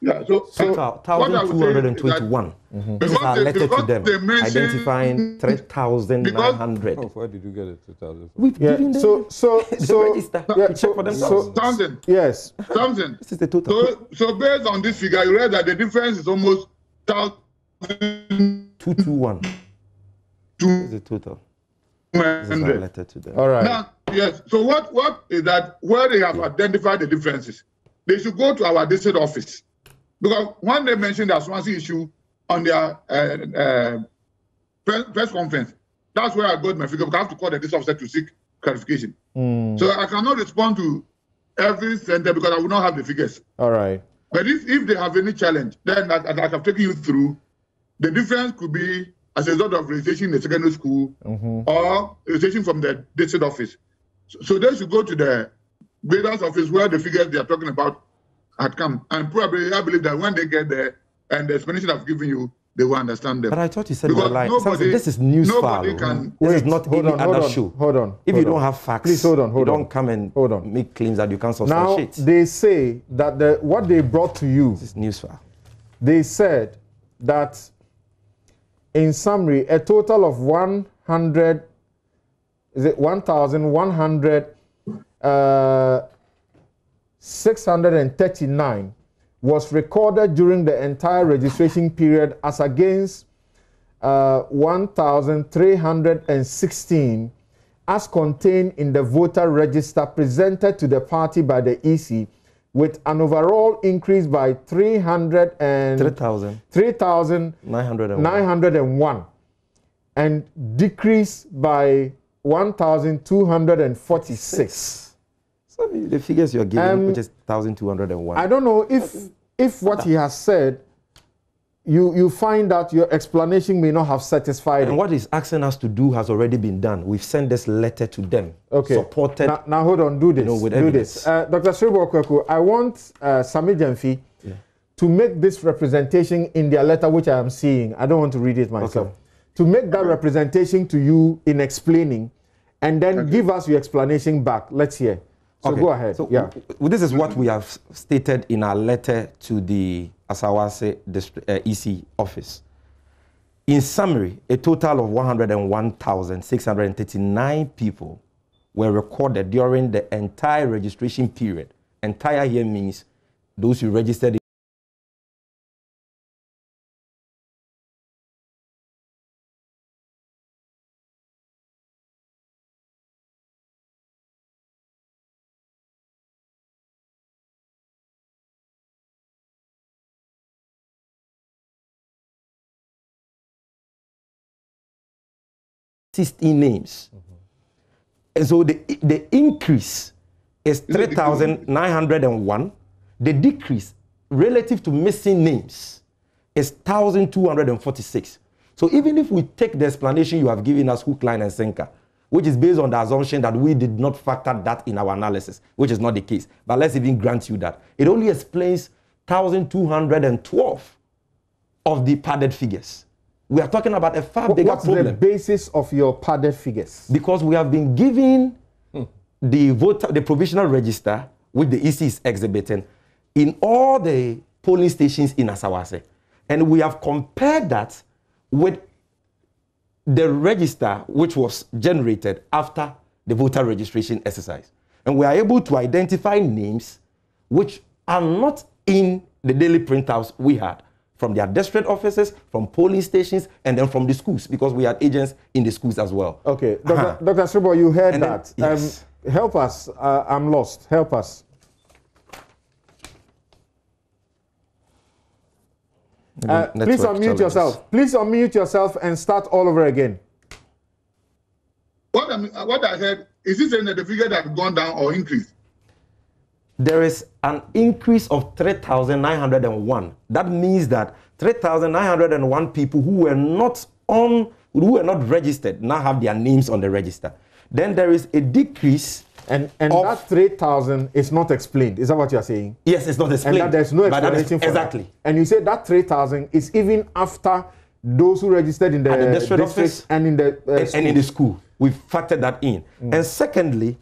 Yeah, so, so 1,221. Mm-hmm. This is our letter to them, identifying 3,900. Oh, where did you get it? 3,000? We've yeah, given them so, so, the so, register. Yeah, check for themselves. So, Thousand. Yes. Thousand. This is the total. So, so based on this figure, you read that the difference is almost 221. Two. This is the total. This is our letter to them. All right. Now, yes. So what, what is that? Where they have yeah. identified the differences, they should go to our district office because when they mentioned the Swansea issue on their uh, uh, press, press, conference, that's where I got my figure because I have to call the district officer to seek clarification. Mm. So I cannot respond to every center because I will not have the figures. All right. But if, if they have any challenge, then like, like I've taken you through, the difference could be as a result of registration in the secondary school mm-hmm. or registration from the district office. So, so they should go to the graders office where the figures they are talking about had come. And probably I believe that when they get there and the explanation I've given you, they will understand them. But I thought you said because nobody, Samson, this is news nobody file. Can, this is not hold any on, other hold on, show. Hold on. If hold you on. don't have facts, please hold on. Hold you on. don't come and hold on. make claims that you can't substantiate. now, substantiate. they say that the, what they brought to you. This is news file. They said that, in summary, a total of 100, is it 1,100, uh, 639 was recorded during the entire registration period as against uh, 1,316 as contained in the voter register presented to the party by the EC with an overall increase by 300 and 3,000. 3,901 and decrease by 1,246. So the figures you're giving, um, which is 1,201. I don't know if if what he has said, you you find that your explanation may not have satisfied. And what he's asking us to do has already been done. We've sent this letter to them. Okay. Supported. Now, now hold on, do this. You know, with do evidence. this. Uh, Dr. Serebour Quaicoe, I want uh, Sammy Gyamfi yeah. to make this representation in their letter, which I am seeing. I don't want to read it myself. Okay. To make that representation to you in explaining, and then okay. give us your explanation back. Let's hear. So okay. go ahead. So yeah. this is what we have stated in our letter to the Asawase district, uh, EC office. In summary, a total of 101,639 people were recorded during the entire registration period. Entire here means those who registered 16 names. Mm-hmm. And so the, the increase is 3,901. The decrease relative to missing names is 1,246. So even if we take the explanation you have given us, hook, line, and sinker, which is based on the assumption that we did not factor that in our analysis, which is not the case. But let's even grant you that. It only explains 1,212 of the padded figures. We are talking about a far what, bigger what's problem. What's the basis of your padded figures? Because we have been given hmm. the voter, the provisional register, which the EC is exhibiting, in all the polling stations in Asawase. And we have compared that with the register which was generated after the voter registration exercise. And we are able to identify names which are not in the daily printouts we had from their district offices, from polling stations, and then from the schools, because we had agents in the schools as well. Okay, Dr. Uh-huh. Dr. Serebour, you heard and that. Then, yes. Um, help us. Uh, I'm lost. Help us. Uh, please unmute challenges. yourself. Please unmute yourself and start all over again. What, I, what I heard, is it saying that the figure has gone down or increased? There is an increase of 3,901. That means that 3,901 people who were not on, who were not registered, now have their names on the register. Then there is a decrease. And, and of, that 3,000 is not explained. Is that what you're saying? Yes, it's not explained. And there's no explanation is, for Exactly. That. And you say that 3,000 is even after those who registered in the, the district, district office and in the uh, and, and, in the school. We've factored that in. Mm. And secondly,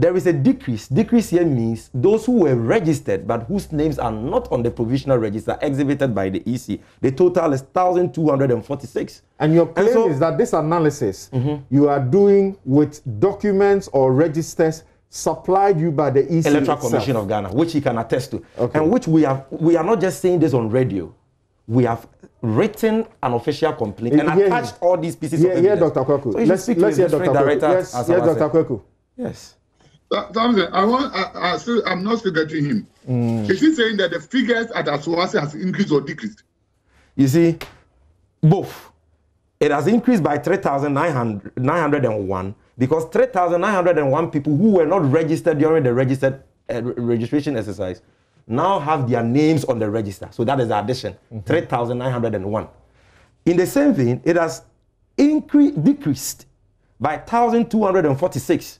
there is a decrease. Decrease here means those who were registered but whose names are not on the provisional register exhibited by the EC. The total is 1,246. And your claim and so, is that this analysis mm-hmm. you are doing with documents or registers supplied you by the EC Electoral itself. Commission of Ghana, which he can attest to. Okay. And which we have we are not just saying this on radio. We have written an official complaint and here, attached all these pieces here, of evidence. Here, Dr. Quaicoe. So let's, let's hear Dr. Quaicoe. Yes, yes Dr. Quaicoe. Yes. Something I want. I, I still, I'm not still getting him. Mm. Is he saying that the figures at Asawase has increased or decreased? You see, both. It has increased by 3,901 because 3,901 people who were not registered during the registered uh, registration exercise now have their names on the register. So that is the addition, mm-hmm. 3,901. In the same vein, it has increased, decreased by 1,246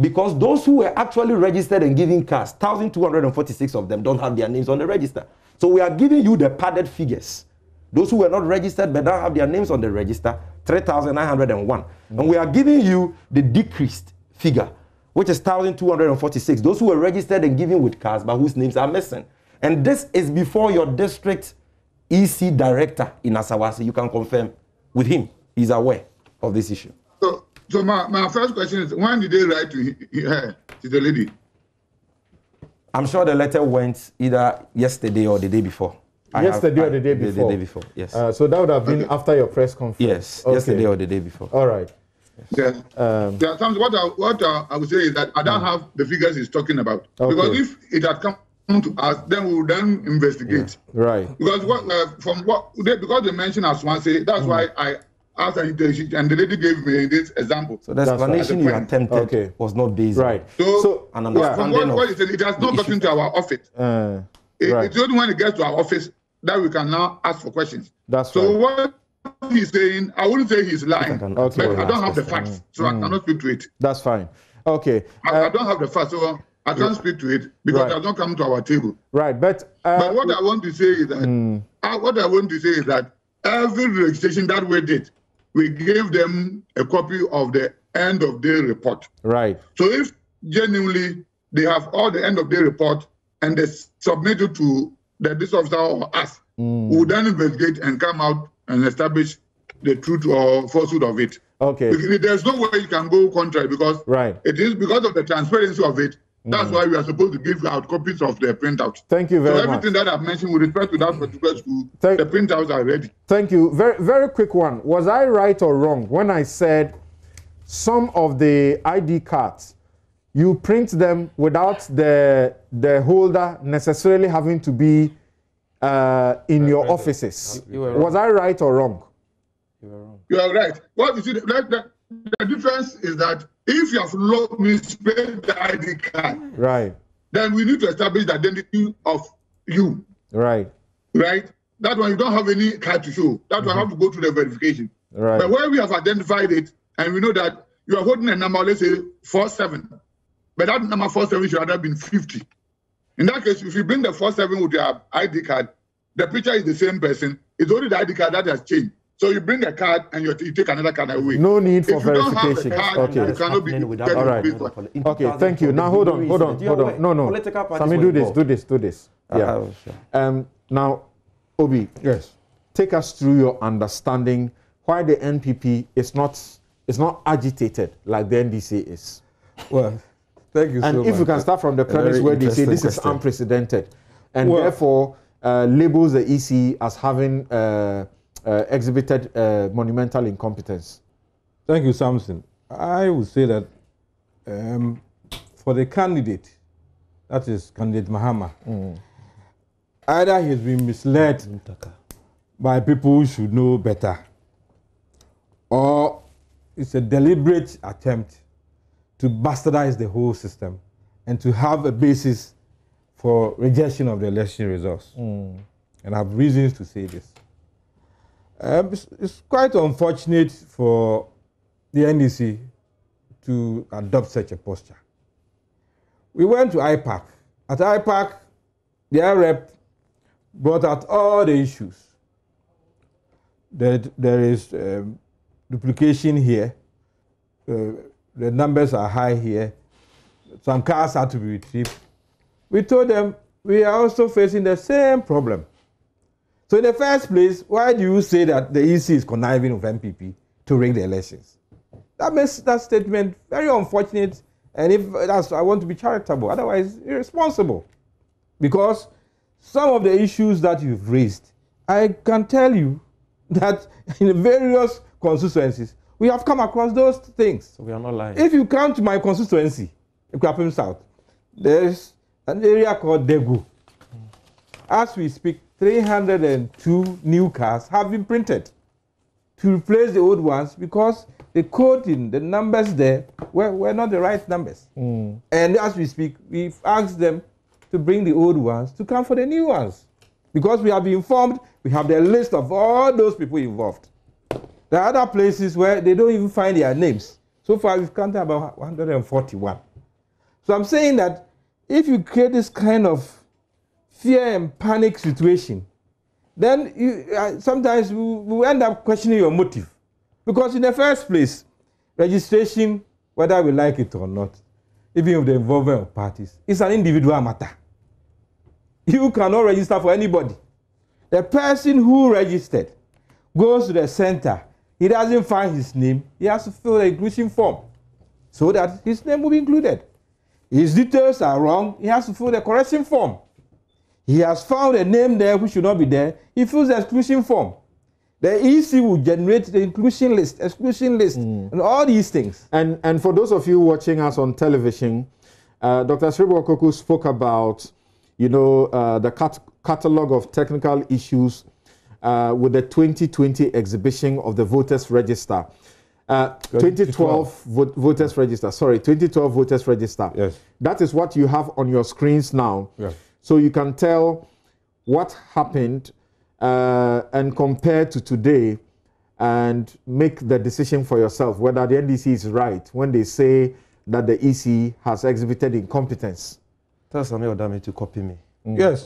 because those who were actually registered and giving cards, 1,246 of them don't have their names on the register. So we are giving you the padded figures Those who were not registered but now have their names on the register, 3,901. Mm. And we are giving you the decreased figure, which is 1,246. Those who were registered and given with cars but whose names are missing. And this is before your district EC director in Asawase. You can confirm with him. He's aware of this issue. So, so my, my first question is, when did they write to her, to the lady? I'm sure the letter went either yesterday or the day before. yesterday have, or the day before? The, the day before, yes. Uh, so that would have been okay. after your press conference? Yes, okay. yesterday or the day before. All right. Yes. Yeah. Um, yeah, what, I, what I, I would say is that I don't mm. have the figures he's talking about. Okay. Because if it had come to us, then we will then investigate. Yeah. Right. Because what uh, from what they, because they mentioned as one say that's mm. why I asked and the lady gave me this example. So the explanation you attempted okay. was not based right. So, so an understanding from what, what is it, it has not gotten to our office. Uh, it, right. It's only when it gets to our office that we can now ask for questions. That's so right. what he's saying, I wouldn't say he's lying, okay. but I don't have the facts, so mm. I cannot speak to it. That's fine. Okay. I, uh, I don't have the facts, so I can't speak to it because right. it has not come to our table. Right, but uh, but what I want to say is that mm. uh, what I want to say is that every registration that we did, we gave them a copy of the end of day report. Right. So if genuinely they have all the end of day report and they submit it to the this officer or us, mm. we will then investigate and come out and establish the truth or falsehood of it. Okay. There's no way you can go contrary because right. it is because of the transparency of it that's mm. why we are supposed to give out copies of the printouts. Thank you very much. So everything much. that I've mentioned with respect to that particular school, Thank, the printouts are ready. Thank you. Very, very quick one. Was I right or wrong when I said some of the ID cards, you print them without the, the holder necessarily having to be uh, in your offices? You Was I right or wrong? You were wrong. You are right. What you see, that, that, the difference is that if you have misplaced the ID card, right, then we need to establish the identity of you. Right. Right. That one you don't have any card to show. That mm-hmm. one have to go through the verification. Right. But when we have identified it and we know that you are holding a number, let's say four seven, but that number four seven should have been fifty. In that case, if you bring the four seven with your ID card, the picture is the same person. It's only the ID card that has changed. So you bring a card and you, you take another card away. No need for if verification. Card, okay. You cannot be All right. Okay. Thank you. Now hold on. Hold on. Hold on. No, no. Sami, do this. Do this. Do this. Uh, yeah. Uh, sure. Um. Now, Obi. Yes. Take us through your understanding why the NPP is not is not agitated like the NDC is. Well, thank you. And so if much. you can start from the premise where they say this question. is unprecedented, and well, therefore uh, labels the EC as having. Uh, uh, exhibited uh, monumental incompetence? Thank you, Samson. I would say that um, for the candidate, that is candidate Mahama, mm. either he's been misled by people who should know better, or it's a deliberate attempt to bastardize the whole system and to have a basis for rejection of the election results. Mm. And I have reasons to say this. Um, it's, it's, quite unfortunate for the NDC to adopt such a posture. We went to IPAC. At IPAC, their rep brought out all the issues. That there is um, duplication here, uh, the numbers are high here, some cars had to be retrieved. We told them we are also facing the same problem. So in the first place, why do you say that the EC is conniving with NPP to rig the elections? That makes that statement very unfortunate. And if that's, I want to be charitable, otherwise irresponsible. Because some of the issues that you've raised, I can tell you that in various constituencies, we have come across those things. So we are not lying. If you come to my constituency, Akuapem South, there's an area called Degu. As we speak, 302 new cars have been printed to replace the old ones because the coding, the numbers there were, were not the right numbers. Mm. And as we speak, we've asked them to bring the old ones to come for the new ones. Because we have been informed, we have the list of all those people involved. There are other places where they don't even find their names. So far, we've counted about 141. So I'm saying that if you create this kind of fear and panic situation, then you, uh, sometimes we, we end up questioning your motive. Because in the first place, registration, whether we like it or not, even with the involvement of parties, is an individual matter. You cannot register for anybody. The person who registered goes to the center, he doesn't find his name, he has to fill the inclusion form so that his name will be included. His details are wrong, he has to fill the correction form. He has found a name there which should not be there, he fills the exclusion form. The EC will generate the inclusion list, exclusion list, mm. and all these things. And, and for those of you watching us on television, uh, Dr. Opoku spoke about, you know, uh, the cat catalog of technical issues uh, with the 2020 exhibition of the voters register. Uh, 2012 vo voters register. Sorry, 2012 voters register. Yes. That is what you have on your screens now. Yes. So you can tell what happened uh, and compare to today and make the decision for yourself whether the NDC is right when they say that the EC has exhibited incompetence. Tell Samuel Dami to copy me. Mm. Yes.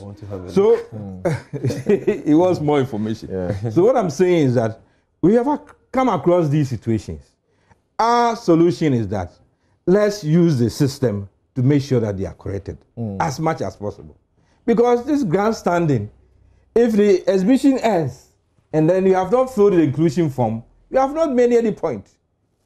so mm. he wants more information. Yeah. So what I'm saying is that we have come across these situations. Our solution is that let's use the system to make sure that they are corrected mm. as much as possible. Because this grandstanding, if the exhibition ends and then you have not filled the inclusion form, you have not made any point.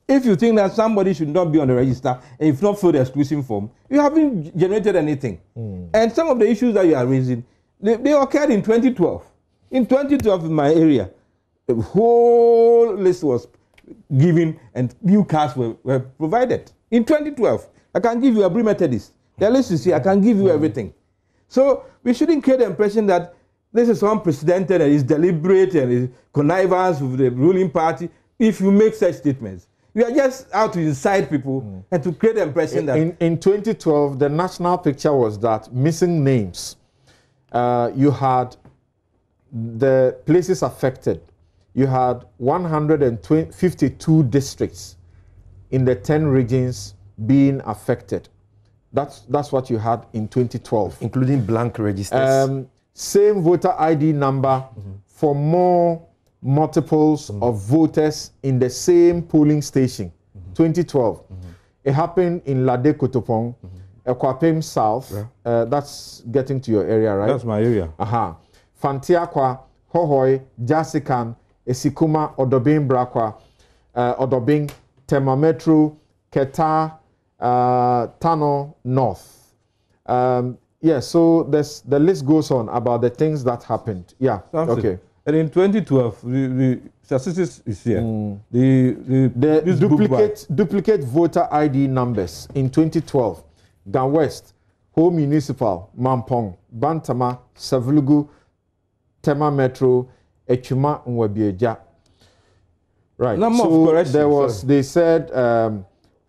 If you think that somebody should not be on the register and you've not filled the exclusion form, you haven't generated anything. Mm. And some of the issues that you are raising, they, they occurred in 2012. In 2012, in my area, the whole list was given and new cards were, were provided. In 2012, I can give you a Methodist. The list is here, I can give you mm. So we shouldn't create the impression that this is unprecedented and is deliberate and is connivance with the ruling party if you make such statements. We are just out to incite people mm. and to create the impression in, that. In, in 2012, the national picture was that missing names. Uh, you had the places affected. You had 152 districts in the 10 regions being affected. That's, that's what you had in 2012. Including blank registers. Um, same voter ID number mm -hmm. for more multiples mm -hmm. of voters in the same polling station, mm -hmm. 2012. Mm -hmm. It happened in Lade Kotopong, mm-hmm. Akuapem South. Yeah. Uh, that's getting to your area, right? That's my area. Aha. Fantiakwa, Hohoi, Jasikan, Esikuma, Odobin Brakwa, uh, Odobin, Temametro, Keta, uh, Tano North. Um, yeah, so the list goes on about the things that happened. Yeah, okay. And in 2012, the, the statistics is here. Mm. The, the, the duplicate, duplicate voter ID numbers in 2012. Ga West, Ho Municipal, Mampong, Bantama, Savlugu, Tema Metro, Echuma, Nwabieja. Right. Number so there was, sorry. they said um,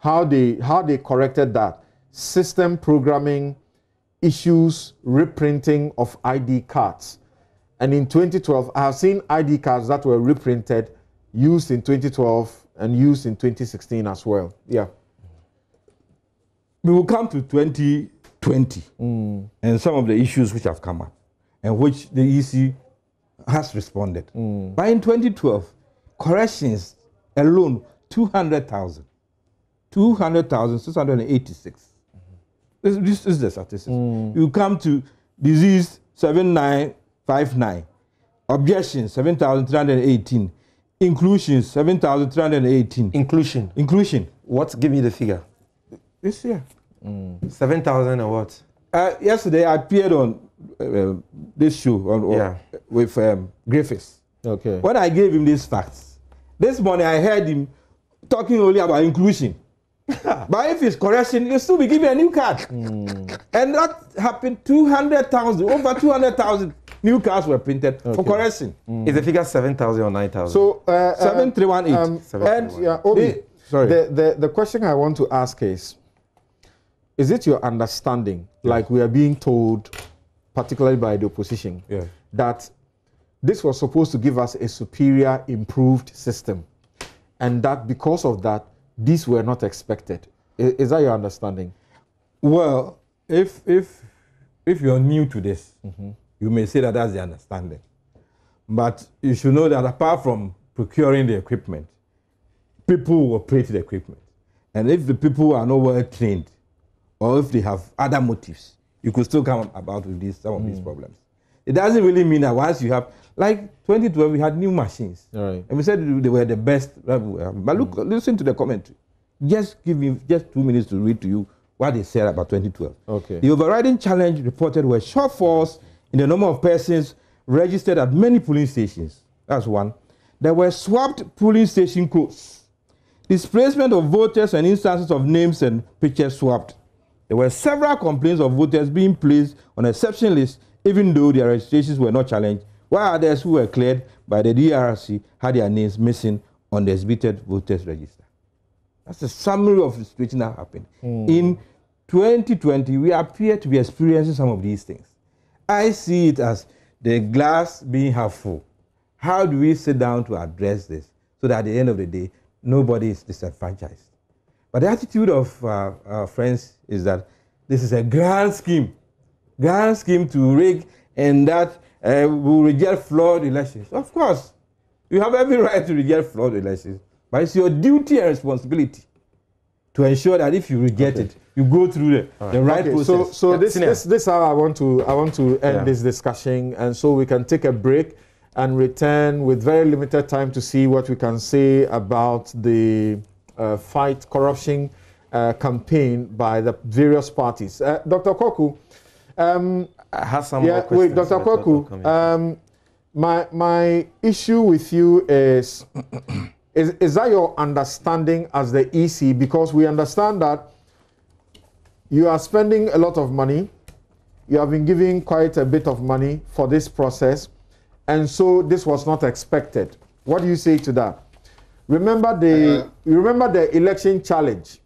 how they how they corrected that system programming issues reprinting of ID cards and in 2012, I have seen ID cards that were reprinted, used in 2012, and used in 2016 as well. Yeah. We will come to 2020 mm. and some of the issues which have come up and which the EC has responded. Mm. But in 2012, corrections alone, 200,000. 200,686. Mm -hmm. this, this, is the statistics. Mm. You come to disease 79 five nine objection seven thousand three hundred eighteen inclusion seven thousand three hundred eighteen. inclusion inclusion. what give me the figure. this year. Mm. seven thousand and what. Uh, yesterday I appeared on uh, this show on, yeah. with um, Griffiths. Okay. When I gave him these facts, this morning I heard him talking only about inclusion. but if it's correction, you'll still be given a new card. Mm. And that happened 200,000, over 200,000 new cards were printed okay. for correction. Mm. Is the figure 7,000 or 9,000? So, uh, uh 7318. Um, and, yeah, Obi, the, sorry. The, the, the question I want to ask is Is it your understanding, yes. like we are being told, particularly by the opposition, yes. that this was supposed to give us a superior, improved system? And that because of that, these were not expected. Is, is that your understanding? Well, if if if you're new to this, mm -hmm. you may say that that's the understanding. But you should know that apart from procuring the equipment, people will operate the equipment. And if the people are not well trained, or if they have other motives, you could still come about with these, some of mm. these problems. It doesn't really mean that once you have, like 2012, we had new machines. Right. And we said they were the best. But look, mm. listen to the commentary. Just give me just two minutes to read to you what they said about 2012. Okay. The overriding challenge reported were shortfalls in the number of persons registered at many polling stations. That's one. There were swapped polling station codes, displacement of voters and instances of names and pictures swapped. There were several complaints of voters being placed on exception list even though their registrations were not challenged, while others who were cleared by the DRC had their names missing on the exhibited voters register. That's a summary of the situation that happened. Mm. In 2020, we appear to be experiencing some of these things. I see it as the glass being half full. How do we sit down to address this so that at the end of the day, nobody is disenfranchised? But the attitude of uh, our friends is that this is a grand scheme, grand scheme to rig, and that uh, will reject flawed elections. Of course, you have every right to reject flawed elections, but it's your duty and responsibility to ensure that if you reject okay. it, you go through the right, the right okay, process. So, so yeah. this, this, this how I want to I want to end yeah. this discussion, and so we can take a break and return with very limited time to see what we can say about the uh, fight corruption uh, campaign by the various parties. Uh, Dr. Quaicoe, um, I have some yeah, Wait, Dr. Kwaku, um, my my issue with you is is, is that your understanding as the EC? Because we understand that you are spending a lot of money. You have been giving quite a bit of money for this process. And so this was not expected. What do you say to that? Remember the, uh, remember the election challenge.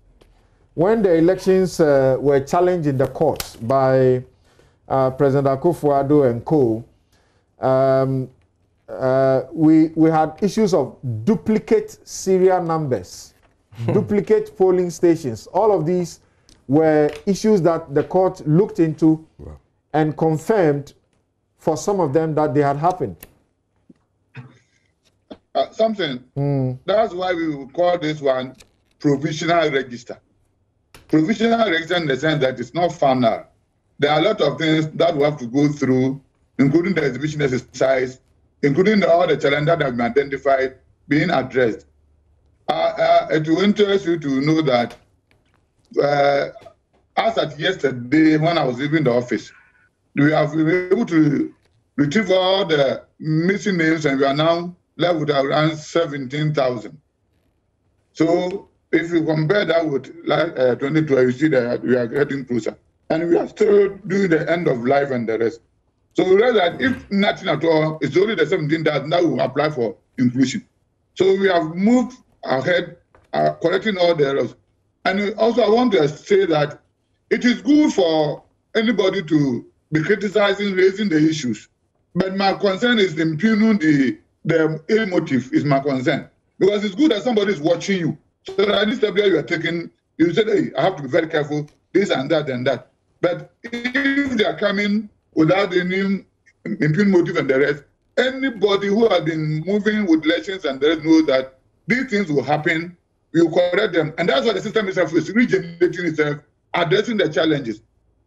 When the elections uh, were challenged in the courts by uh, President Akufo-Addo and co, um, uh, we, we had issues of duplicate serial numbers, duplicate polling stations. All of these were issues that the court looked into wow. and confirmed for some of them that they had happened. Uh, something. Mm. That's why we would call this one provisional register. Provisional register in the sense that it's not final. There are a lot of things that we have to go through, including the exhibition exercise, including all the challenges that have been identified, being addressed. Uh, uh, it will interest you to know that uh, as at yesterday, when I was leaving the office, we have been able to retrieve all the missing names, and we are now left with around 17,000. So if you compare that with uh, 2012, you see that we are getting closer. And we are still doing the end of life and the rest. So we realize that if nothing at all, it's only the 17,000 that now will apply for inclusion. So we have moved ahead, uh, correcting all the errors. And also, I want to say that it is good for anybody to be criticizing, raising the issues. But my concern is impugning the, the ill motive is my concern. Because it's good that somebody is watching you. So that this step you are taking, you say, hey, I have to be very careful, this and that and that. But if they are coming without any impugn motive and the rest. Anybody who has been moving with elections and the rest knows that these things will happen. We will correct them. And that's why the system itself is regenerating itself, addressing the challenges.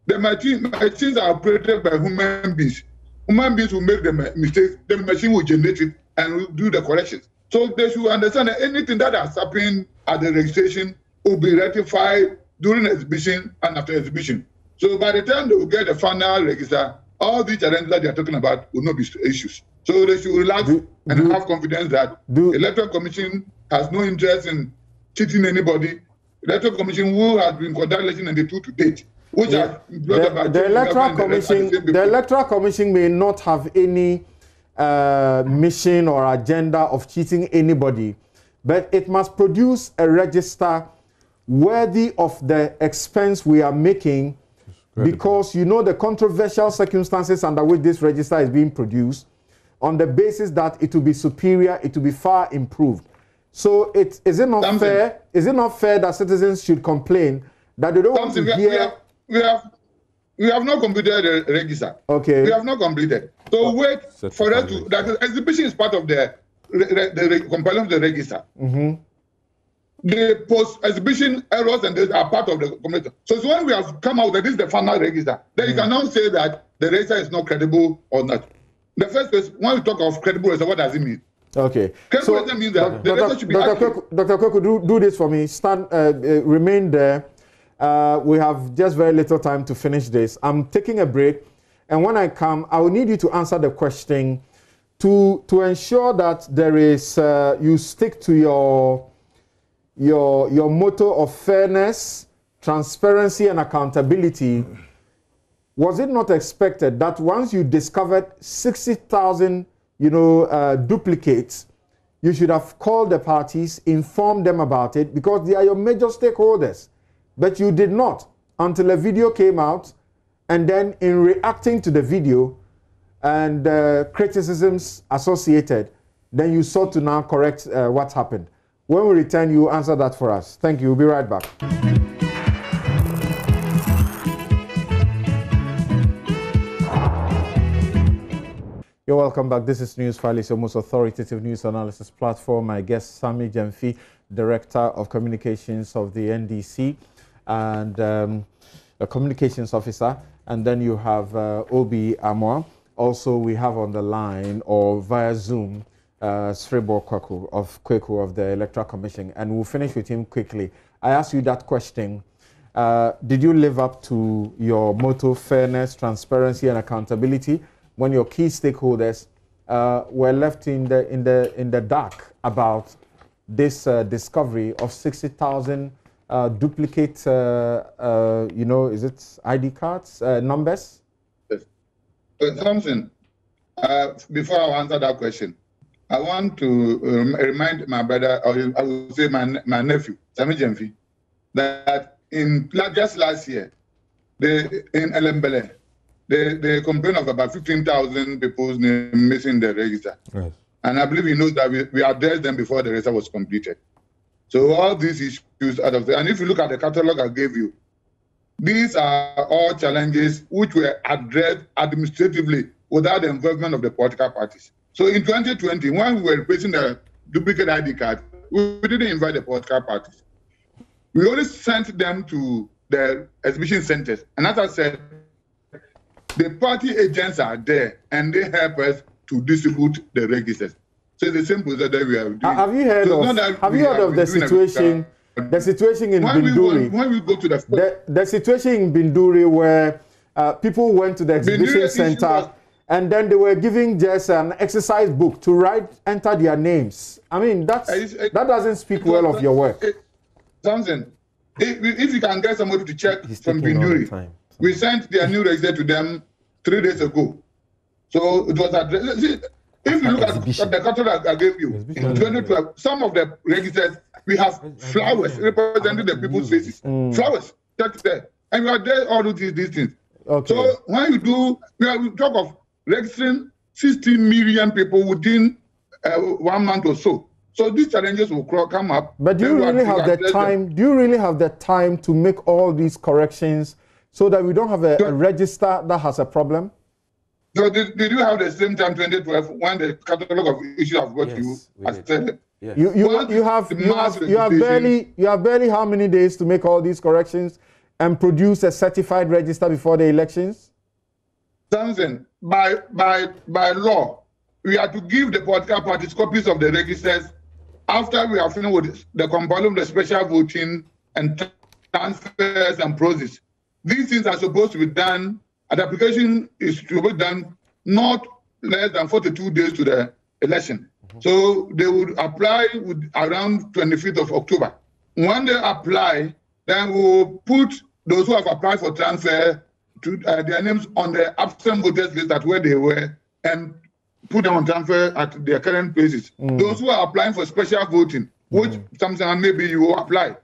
The machine, machines are operated by human beings. Human beings will make the mistakes, the machine will generate it and will do the corrections. So they should understand that anything that has happened at the registration will be rectified during exhibition and after exhibition. So by the time they will get the final register, all these challenges that they are talking about will not be issues. So they should relax do, and do, have confidence that the Electoral Commission has no interest in cheating anybody. The Electoral Commission who has been conducting election in the two to date. Which yeah. the, the electoral commission, the, the electoral commission may not have any uh, mission or agenda of cheating anybody, but it must produce a register worthy of the expense we are making because you know the controversial circumstances under which this register is being produced on the basis that it will be superior, it will be far improved. So it, is it not Something. fair? Is it not fair that citizens should complain that they don't Something. want to hear? We have, we have, we have not completed the register. Okay. We have not completed. So wait for us to, that exhibition is part of the, the, the compiling of the register. Mm-hmm. The post-exhibition errors and are part of the community. So, so when we have come out that this is the final register, then you cannot say that the register is not credible or not. The first question, when we talk of credible register, what does it mean? Okay. Credible register means that the register should be Dr. accurate. Kweku, Dr. Kweku, do, do this for me. Stand, uh, uh, remain there. Uh, we have just very little time to finish this. I'm taking a break, and when I come, I will need you to answer the question to to ensure that there is uh, you stick to your your your motto of fairness, transparency, and accountability. Was it not expected that once you discovered sixty thousand, you know, uh, duplicates, you should have called the parties, informed them about it because they are your major stakeholders. But you did not until a video came out, and then in reacting to the video and uh, criticisms associated, then you sought to now correct uh, what happened. When we return, you answer that for us. Thank you. We'll be right back. You're welcome back. This is News File. Your most authoritative news analysis platform. My guest, Sammy Gyamfi, Director of Communications of the NDC and um, a Communications Officer. And then you have uh, O.B. Amoah. Also, we have on the line or via Zoom, uh, Serebour of Quaicoe of the Electoral Commission. And we'll finish with him quickly. I asked you that question. Uh, did you live up to your motto, fairness, transparency, and accountability? when your key stakeholders uh, were left in the in the in the dark about this uh, discovery of 60,000 uh, duplicate, uh, uh, you know, is it ID cards numbers? Yes. So, before I answer that question, I want to um, remind my brother, or I will say my, my nephew, Sammy Gyamfi, that in just last year, they, in Ellembelle, they, they complain of about 15,000 people's name missing the register. Yes. And I believe he knows that we, we addressed them before the register was completed. So all these issues out of the, and if you look at the catalog I gave you, these are all challenges which were addressed administratively without the involvement of the political parties. So in 2020, when we were replacing the duplicate ID card, we didn't invite the political parties. We only sent them to the exhibition centers. And as I said, the party agents are there and they help us to distribute the registers. So it's the same process that we are doing. Have you heard So of Have you heard of the situation? The situation in When we, Binduri. when we go to the the, the situation in Binduri where uh, people went to the exhibition issue center and then they were giving just an exercise book to write, enter their names. I mean, that's, Uh, it's- it- that doesn't speak well of your work. It- Something. If, if you can get somebody to check He's from taking Binduri, time. we sent their new register to them three days ago. So it was addressed. See, if you look at Exhibition. the catalog I gave you in 2012, some of the registers we have flowers representing the people's faces. Flowers, that's there, and we are there all these, these things. Okay. So when you do, we, are, we talk of registering 16 million people within uh, one month or so. So these challenges will come up. But do you really have the address them. time? Do you really have the time to make all these corrections so that we don't have a, a register that has a problem? So did, did you have the same time 2012 when the catalog of issues I've got Yes, you as did. said? Yes. You you, Once you have the you have you have barely you have barely how many days to make all these corrections and produce a certified register before the elections? Something by by by law, we are to give the political parties copies of the registers after we have finished with the compiling, the special voting, and transfers and process. These things are supposed to be done. and application is to be done not less than 42 days to the election. Mm-hmm. So they would apply with around 25th of October. When they apply, then we will put those who have applied for transfer to uh, their names on the absent voters list at where they were and put them on transfer at their current places. Mm. Those who are applying for special voting, which mm. sometimes maybe you will apply,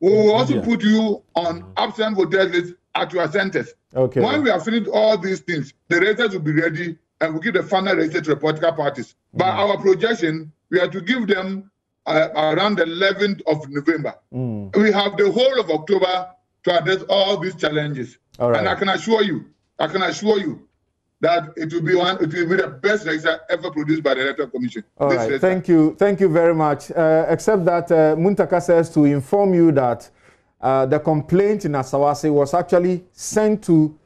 we will mm, also put you on absent voters list at your centers. Okay. When we have finished all these things, the registers will be ready and we give the final register to the political parties. By our projection, we are to give them uh, around the 11th of November. We have the whole of October to address all these challenges. All right. And I can assure you, I can assure you that it will be one, it will be the best register ever produced by the Electoral Commission. All This right, thank you, thank you very much. Uh, except that uh, Muntaka says to inform you that uh, the complaint in Asawase was actually sent to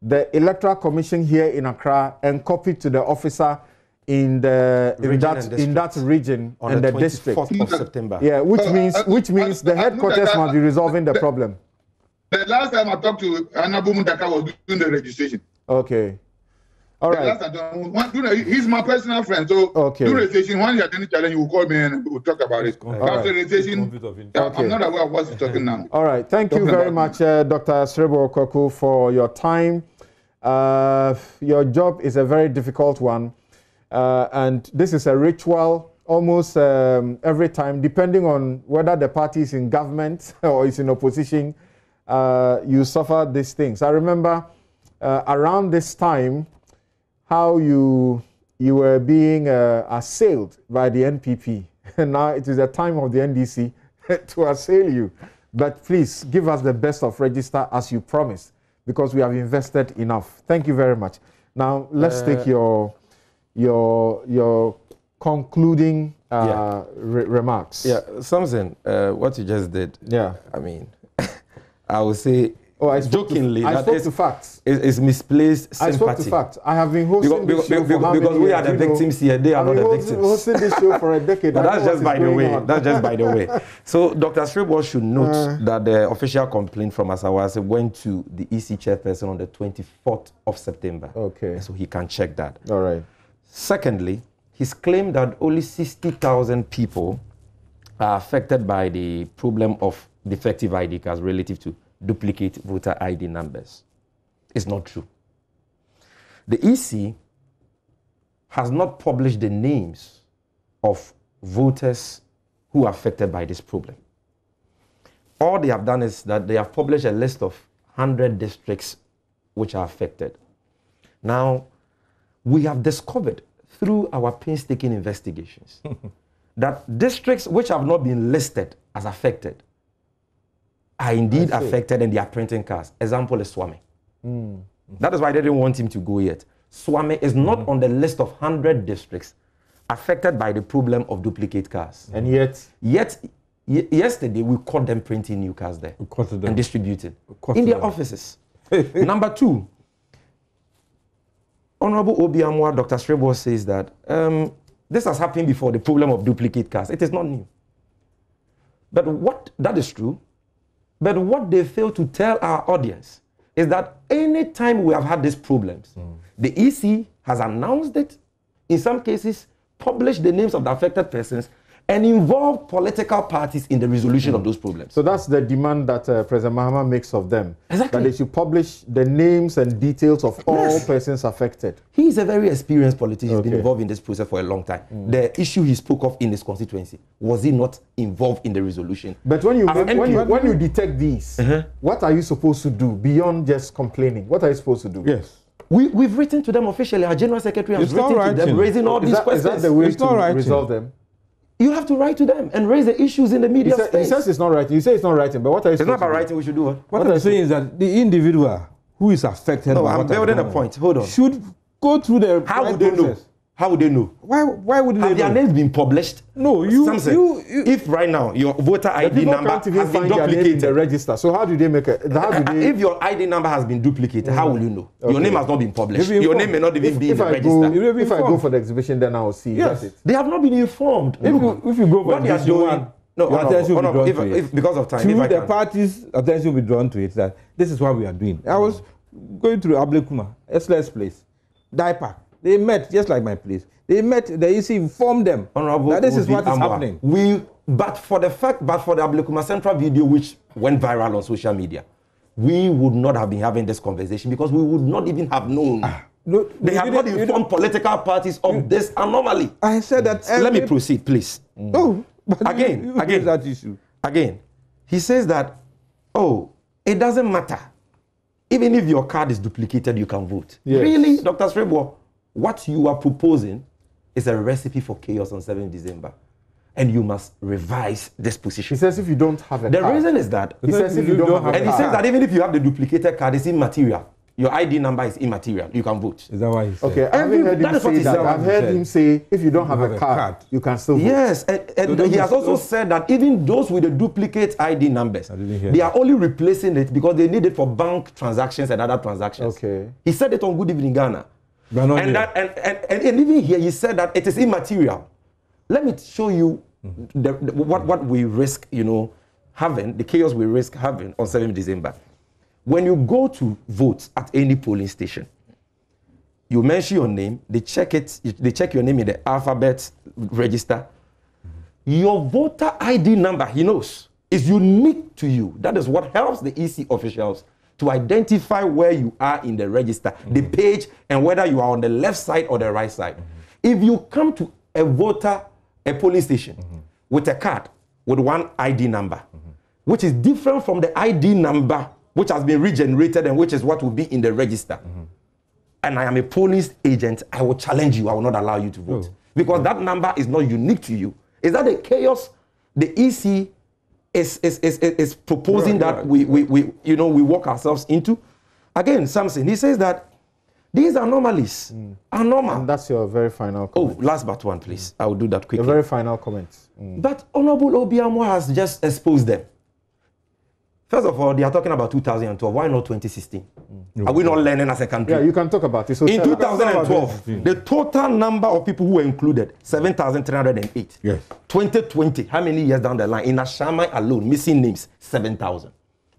the Electoral Commission here in Accra and copied to the officer in the in Region that in that region on and the the, district. 24th of September. Yeah, which Uh, means uh, which means the uh, headquarters Muntaka- must be resolving the problem. The last time I talked to Honorable Muntaka was doing the registration. Okay. All The right. last time, one, do the- he's my personal friend, so Okay. do registration. When you have any challenge, you will call me and we'll talk about it. All After right. registration, Conflict of interest. yeah, Okay. I'm not aware of what he's talking now. All right. Thank you very much, uh, Dr. Serebour Quaicoe, for your time. Uh, your job is a very difficult one. Uh, and this is a ritual almost um, every time, depending on whether the party is in government or is in opposition, uh, you suffer these things. I remember uh, around this time how you, you were being uh, assailed by the NPP. And now it is the time of the NDC to assail you. But please give us the best of register as you promised, because we have invested enough. Thank you very much. Now let's take your your your concluding uh, Yeah. re- remarks. Yeah, Something, uh, what you just did. Yeah. I mean, I would say Oh, I jokingly To, I that spoke is, to facts. is, is misplaced I sympathy. spoke to facts. I have been hosting Because, this show because, for how because, many we years? are the You know, victims here, they are I've not been the victims. hosting this show for a decade. But I that's just by the way. on. That's just by the way. So Dr. Srebo should note Uh. that the official complaint from Asawase went to the EC chairperson on the 24th of September. Okay. So he can check that. All right. Secondly, he's claimed that only 60,000 people are affected by the problem of defective ID cards relative to duplicate voter ID numbers. It's not true. The EC has not published the names of voters who are affected by this problem. All they have done is that they have published a list of 100 districts which are affected. Now, we have discovered through our painstaking investigations that districts which have not been listed as affected are indeed affected and they are printing cards. Example is Suame. Hmm, that is why they didn't want him to go yet. Suame is not hmm. on the list of 100 districts affected by the problem of duplicate cars. Hmm. And yet, Yet, yesterday we caught them printing new cars there We caught them. and distributing in their them. offices. Number two, Honorable O.B. Amoah, Dr. Serebour says that um, this has happened before the problem of duplicate cars. It is not new. But what that is true, but what they fail to tell our audience is that anytime we have had these problems, hmm. the EC has announced it, in some cases, published the names of the affected persons, and involve political parties in the resolution of those problems. so that's the demand that uh, President Mahama makes of them. Exactly. That they should publish the names and details of all Yes. persons affected. He is a very experienced politician. He's been involved in this process for a long time. The issue he spoke of in his constituency was he not involved in the resolution? But when you As make, when you when you detect these, Uh-huh. what are you supposed to do beyond just complaining? What are you supposed to do? Yes. We, we've written to them officially. Our general secretary has It's written to them, raising all Is these that, is questions. that the way It's to resolve them? You have to write to them and raise the issues in the He, media he space. says it's not writing. You say it's not writing, but what are you it's not about writing. We should do what? What, What I'm saying is that the individual who is affected No, by I'm building a point. Hold on. should go through the How right would they know? How would they know? Why? Why would Have they their know? names been published? No, you- Samson, you- you- if right now your voter ID number has been their name in duplicated, the register. So how do they make it? How do they? if your ID number has been duplicated, how will you know? Your Okay. name has not been published. If you Your name may not even if, be in if the I register. go, will be if I go for the exhibition, then I'll see. Yes. That's it. They have not been informed. If you, if you go for what this doing, no, your honorable, attention will be drawn if, to it. if, because of time, to if I the can. party's attention will be drawn to it that this is what we are doing. I was going through Ablekuma, Esler's place, Diaper. They met just like my place. They met. The EC informed them Honorable that this is what is Amwa, happening. We, but for the fact, but for the Ablekuma Central video which went viral on social media, we would not have been having this conversation because we would not even have known. No, they you have not you informed political parties of this anomaly. I said that. Let me every- proceed, please. No, but you- Again, you, again. raise that issue. Again, he says that, oh, it doesn't matter. Even if your card is duplicated, you can vote. Yes. Really, Dr. Srebo, what you are proposing is a recipe for chaos on 7th December. And you must revise this position. He says if you don't have a The card, reason is that, he says if you don't have and he says that even if you have the duplicated card, it's immaterial. your ID number is immaterial. You can vote. Is that why he said? Okay, I haven't heard that him is what say he that. said. I've heard him say if you don't have, have a a card, card. you can still vote. Yes, and, and So he has also those- said that even those with the duplicate ID numbers, they that. are only replacing it because they need it for bank transactions and other transactions. Okay. He said it on Good Evening Ghana. And, here. that, and, and, and, even here, he said that it is immaterial. Let me show you the, the- what, what we risk, you know, having, the chaos we risk having on 7th December. When you go to vote at any polling station, you mention your name, they check it, they check your name in the alphabet register. Your voter ID number, he knows, is unique to you. That is what helps the EC officials to identify where you are in the register, the mm-hmm. page, and whether you are on the left side or the right side. Mm-hmm. If you come to a voter, a police station mm-hmm. with a card with one ID number, which is different from the ID number which has been regenerated and which is what will be in the register, and I am a police agent, I will challenge you. I will not allow you to vote. Oh. Because that number is not unique to you. Is that the chaos the EC is, is, is, is, proposing Right, that right, we, we, we, you know, we walk ourselves into? Again, Samson, he says that these anomalies are normal. And that's your very final oh, comment. last but one, please. I will do that your quickly. very final comment. Mm. But Honorable Obiamo has just exposed them. First of all, they are talking about 2012. Why not 2016? Are we not learning as a country? Yeah, you can talk about it. So In tell us. 2012, the total number of people who were included, 7,308. Yes. 2020, how many years down the line? In Ashama alone, missing names, 7,000.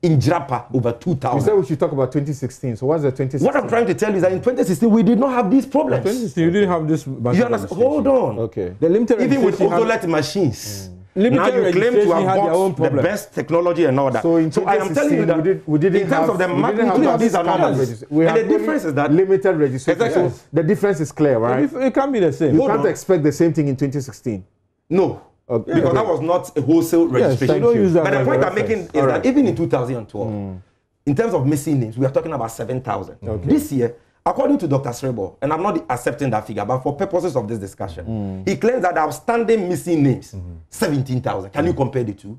In Japa, over You said 2,000. we should talk about 2016. So what's the 2016? What I'm trying to tell you is that in 2016, we did not have these problems. 2016, you didn't have this. You understand? Hold on. Okay. The limited Even with obsolete machines. Limited now you claim to registration have bought the best technology and all that. So in I am telling you 2016, that we, did, we didn't in terms have, of the magnitude of these anomalies, and the difference is that limited registration. Exactly. So the difference is clear, right? It, can't be the same. You Hold can't on. expect the same thing in 2016. no, Okay. because that was not a wholesale registration. thank you. use that But the point I'm making is that even in 2012, in terms of missing names, we are talking about 7,000. This year, according to Dr. Srebo, and I'm not accepting that figure, but for purposes of this discussion, he claims that outstanding missing names, 17,000. Can you compare the two?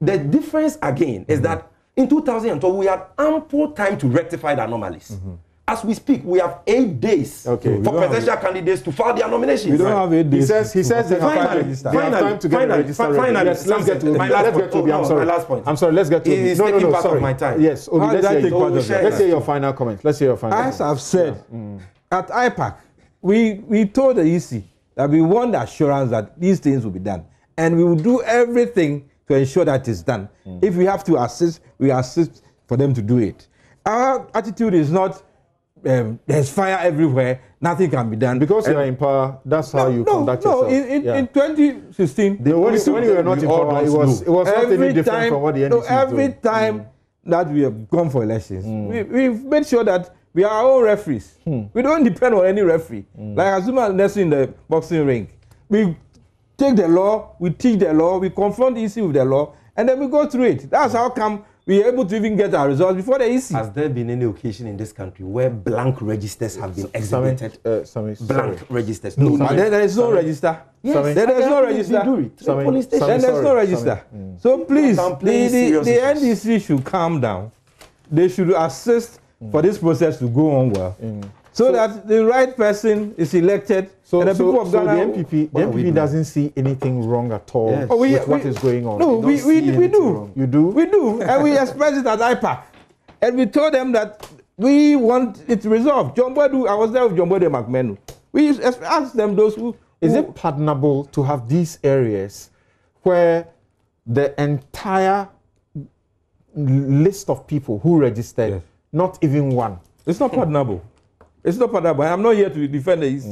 The difference again is that in 2012, we had ample time to rectify the anomalies. As we speak, we have eight days Okay. For have presidential candidates to file their nominations. We don't have eight He days. says he says they have Finally, time, register. have finally, time to get finally, register fi- ready. finally, Yes, let's get to my last Let's point. get to Obi. Oh, I'm no, sorry. my last point. I'm sorry. Let's get to He Obi. is No, no, taking no. part of Sorry. my time. Yes, Obi. Let's hear, take it. part of your let's hear your final comment. Let's hear your final. As comment. I've said, at IPAC, we, we told the EC that we want the assurance that these things will be done. And we will do everything to ensure that it's done. If we have to assist, we assist for them to do it. Our attitude is not um, there's fire everywhere, nothing can be done. Because you are in power, that's how you no, conduct no, yourself. in, in, Yeah. in 2016, The- when, we when you were not we in power, it was, it was not any Every different time- from what the NDC no, every doing. Mm. time that we have gone for elections, we, we've made sure that we are our own referees. Hmm. We don't depend on any referee. Like Azuma Nelson in the boxing ring. We take the law, we teach the law, we confront the EC with the law, and then we go through it. That's how come we are able to even get our results before the EC. Has there been any occasion in this country where blank registers have been Sammy, exhibited? uh, Sammy, blank sorry. registers. No, no. then there is no register. Yes, Sammy. Then there's I no register. doing it. Sammy, Police station. Sammy, then there's sorry, no register. So please, the, the, the. NDC should calm down. They should assist for this process to go on well. So, that the right person is elected So, and the so, people of so Ghana. the MPP, What the MPP doesn't see anything wrong at all Yes. Oh, we- with what we- is going on. No, we, we, we do. wrong. You do? We do. and we express it at IPAC. And we told them that we want it resolved. John Boydu, I was there with John Boydu McMenu. We asked them those who. Is who- it pardonable to have these areas where the entire list of people who registered, Yes. not even one? It's not pardonable. It's not pardonable. I'm not here to defend the EC.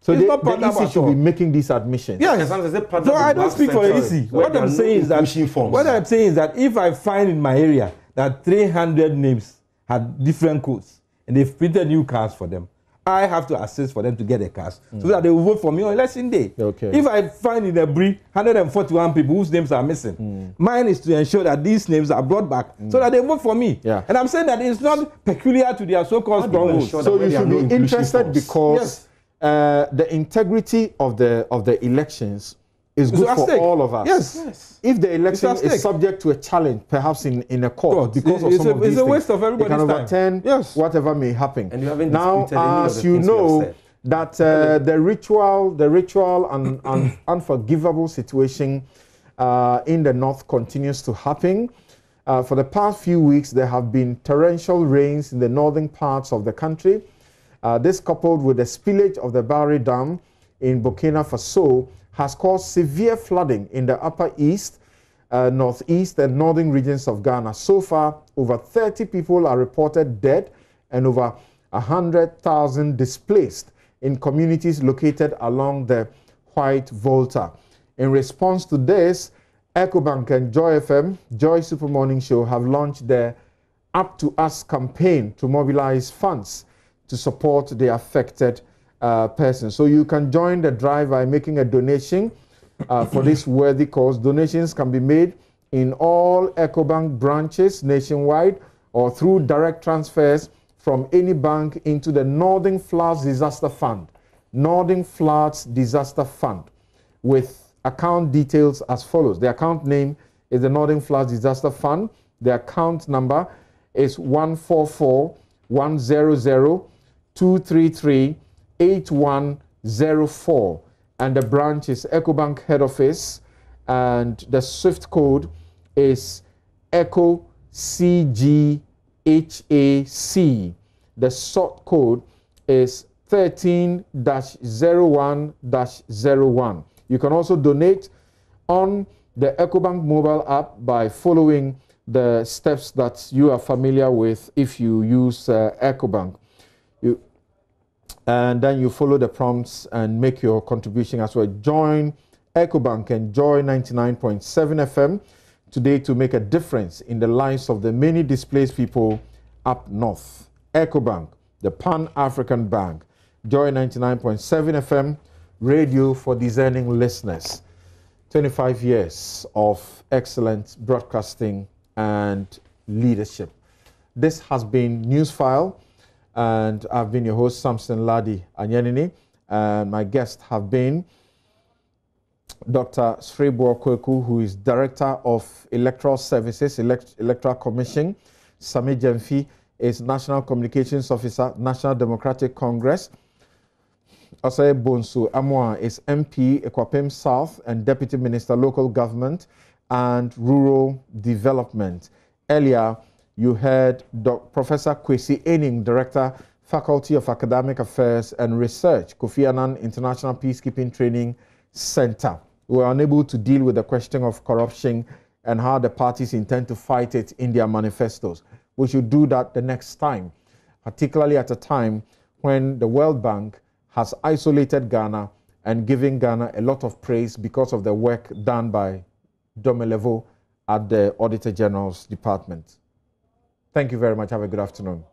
So it's they, not the pardonable EC should be making these admissions. Yes. Sometimes they say partner So I don't speak for the Central, EC. What I'm saying is that forms. what I'm saying is that if I find in my area that 300 names had different codes and they've printed new cards for them, I have to assist for them to get a cards so that they will vote for me on election day. Okay. If I find in a brief 141 people whose names are missing, mine is to ensure that these names are brought back so that they vote for me. Yeah. And I'm saying that it's not peculiar to their so-called strongholds. So you should be interested because Yes. uh, the integrity of the of the elections is good for stake. all of us. Yes. yes. If the election is subject to a challenge, perhaps in, in a court, God, because of some a, of these it's a waste of everybody's it can time. overturn yes. whatever may happen. And you haven't now, as you know, that uh, the ritual, the ritual and, and unforgivable situation uh, in the north continues to happen. Uh, for the past few weeks, there have been torrential rains in the northern parts of the country. Uh, this, coupled with the spillage of the Bagre Dam in Burkina Faso, has caused severe flooding in the upper east, uh, northeast, and northern regions of Ghana. So far, over 30 people are reported dead and over 100,000 displaced in communities located along the White Volta. In response to this, EcoBank and Joy FM, Joy Super Morning Show, have launched their Up to Us campaign to mobilize funds to support the affected uh, persons. So you can join the drive by making a donation uh, for this worthy cause. Donations can be made in all EcoBank branches nationwide or through direct transfers from any bank into the Northern Floods Disaster Fund. Northern Floods Disaster Fund with account details as follows. The account name is the Northern Floods Disaster Fund. The account number is 144 100 233 8104. And the branch is EcoBank Head Office. And the SWIFT code is ECHO CGHAC. The sort code is 13 01 01. You can also donate on the EcoBank mobile app by following the steps that you are familiar with if you use uh, EcoBank. And then you follow the prompts and make your contribution as well. Join EcoBank and Joy 99.7 FM today to make a difference in the lives of the many displaced people up north. EcoBank, the Pan African Bank. Joy 99.7 FM radio for discerning listeners. 25 years of excellent broadcasting and leadership. This has been Newsfile, and I've been your host, Samson Lardi Anyenini, and my guests have been Dr. Serebour Quaicoe, who is Director of Electoral Services, Elect Electoral Commission. Sammy Gyamfi is National Communications Officer, National Democratic Congress. Osei Bonsu Amoah is MP, Akuapem South, and Deputy Minister, Local Government and Rural Development. Earlier, you heard Dr. Professor Kwesi Aning, Director, Faculty of Academic Affairs and Research, Kofi Annan International Peacekeeping Training Center. We were unable to deal with the question of corruption and how the parties intend to fight it in their manifestos. We should do that the next time, particularly at a time when the World Bank has isolated Ghana and given Ghana a lot of praise because of the work done by Domelevo at the Auditor General's Department. Thank you very much. Have a good afternoon.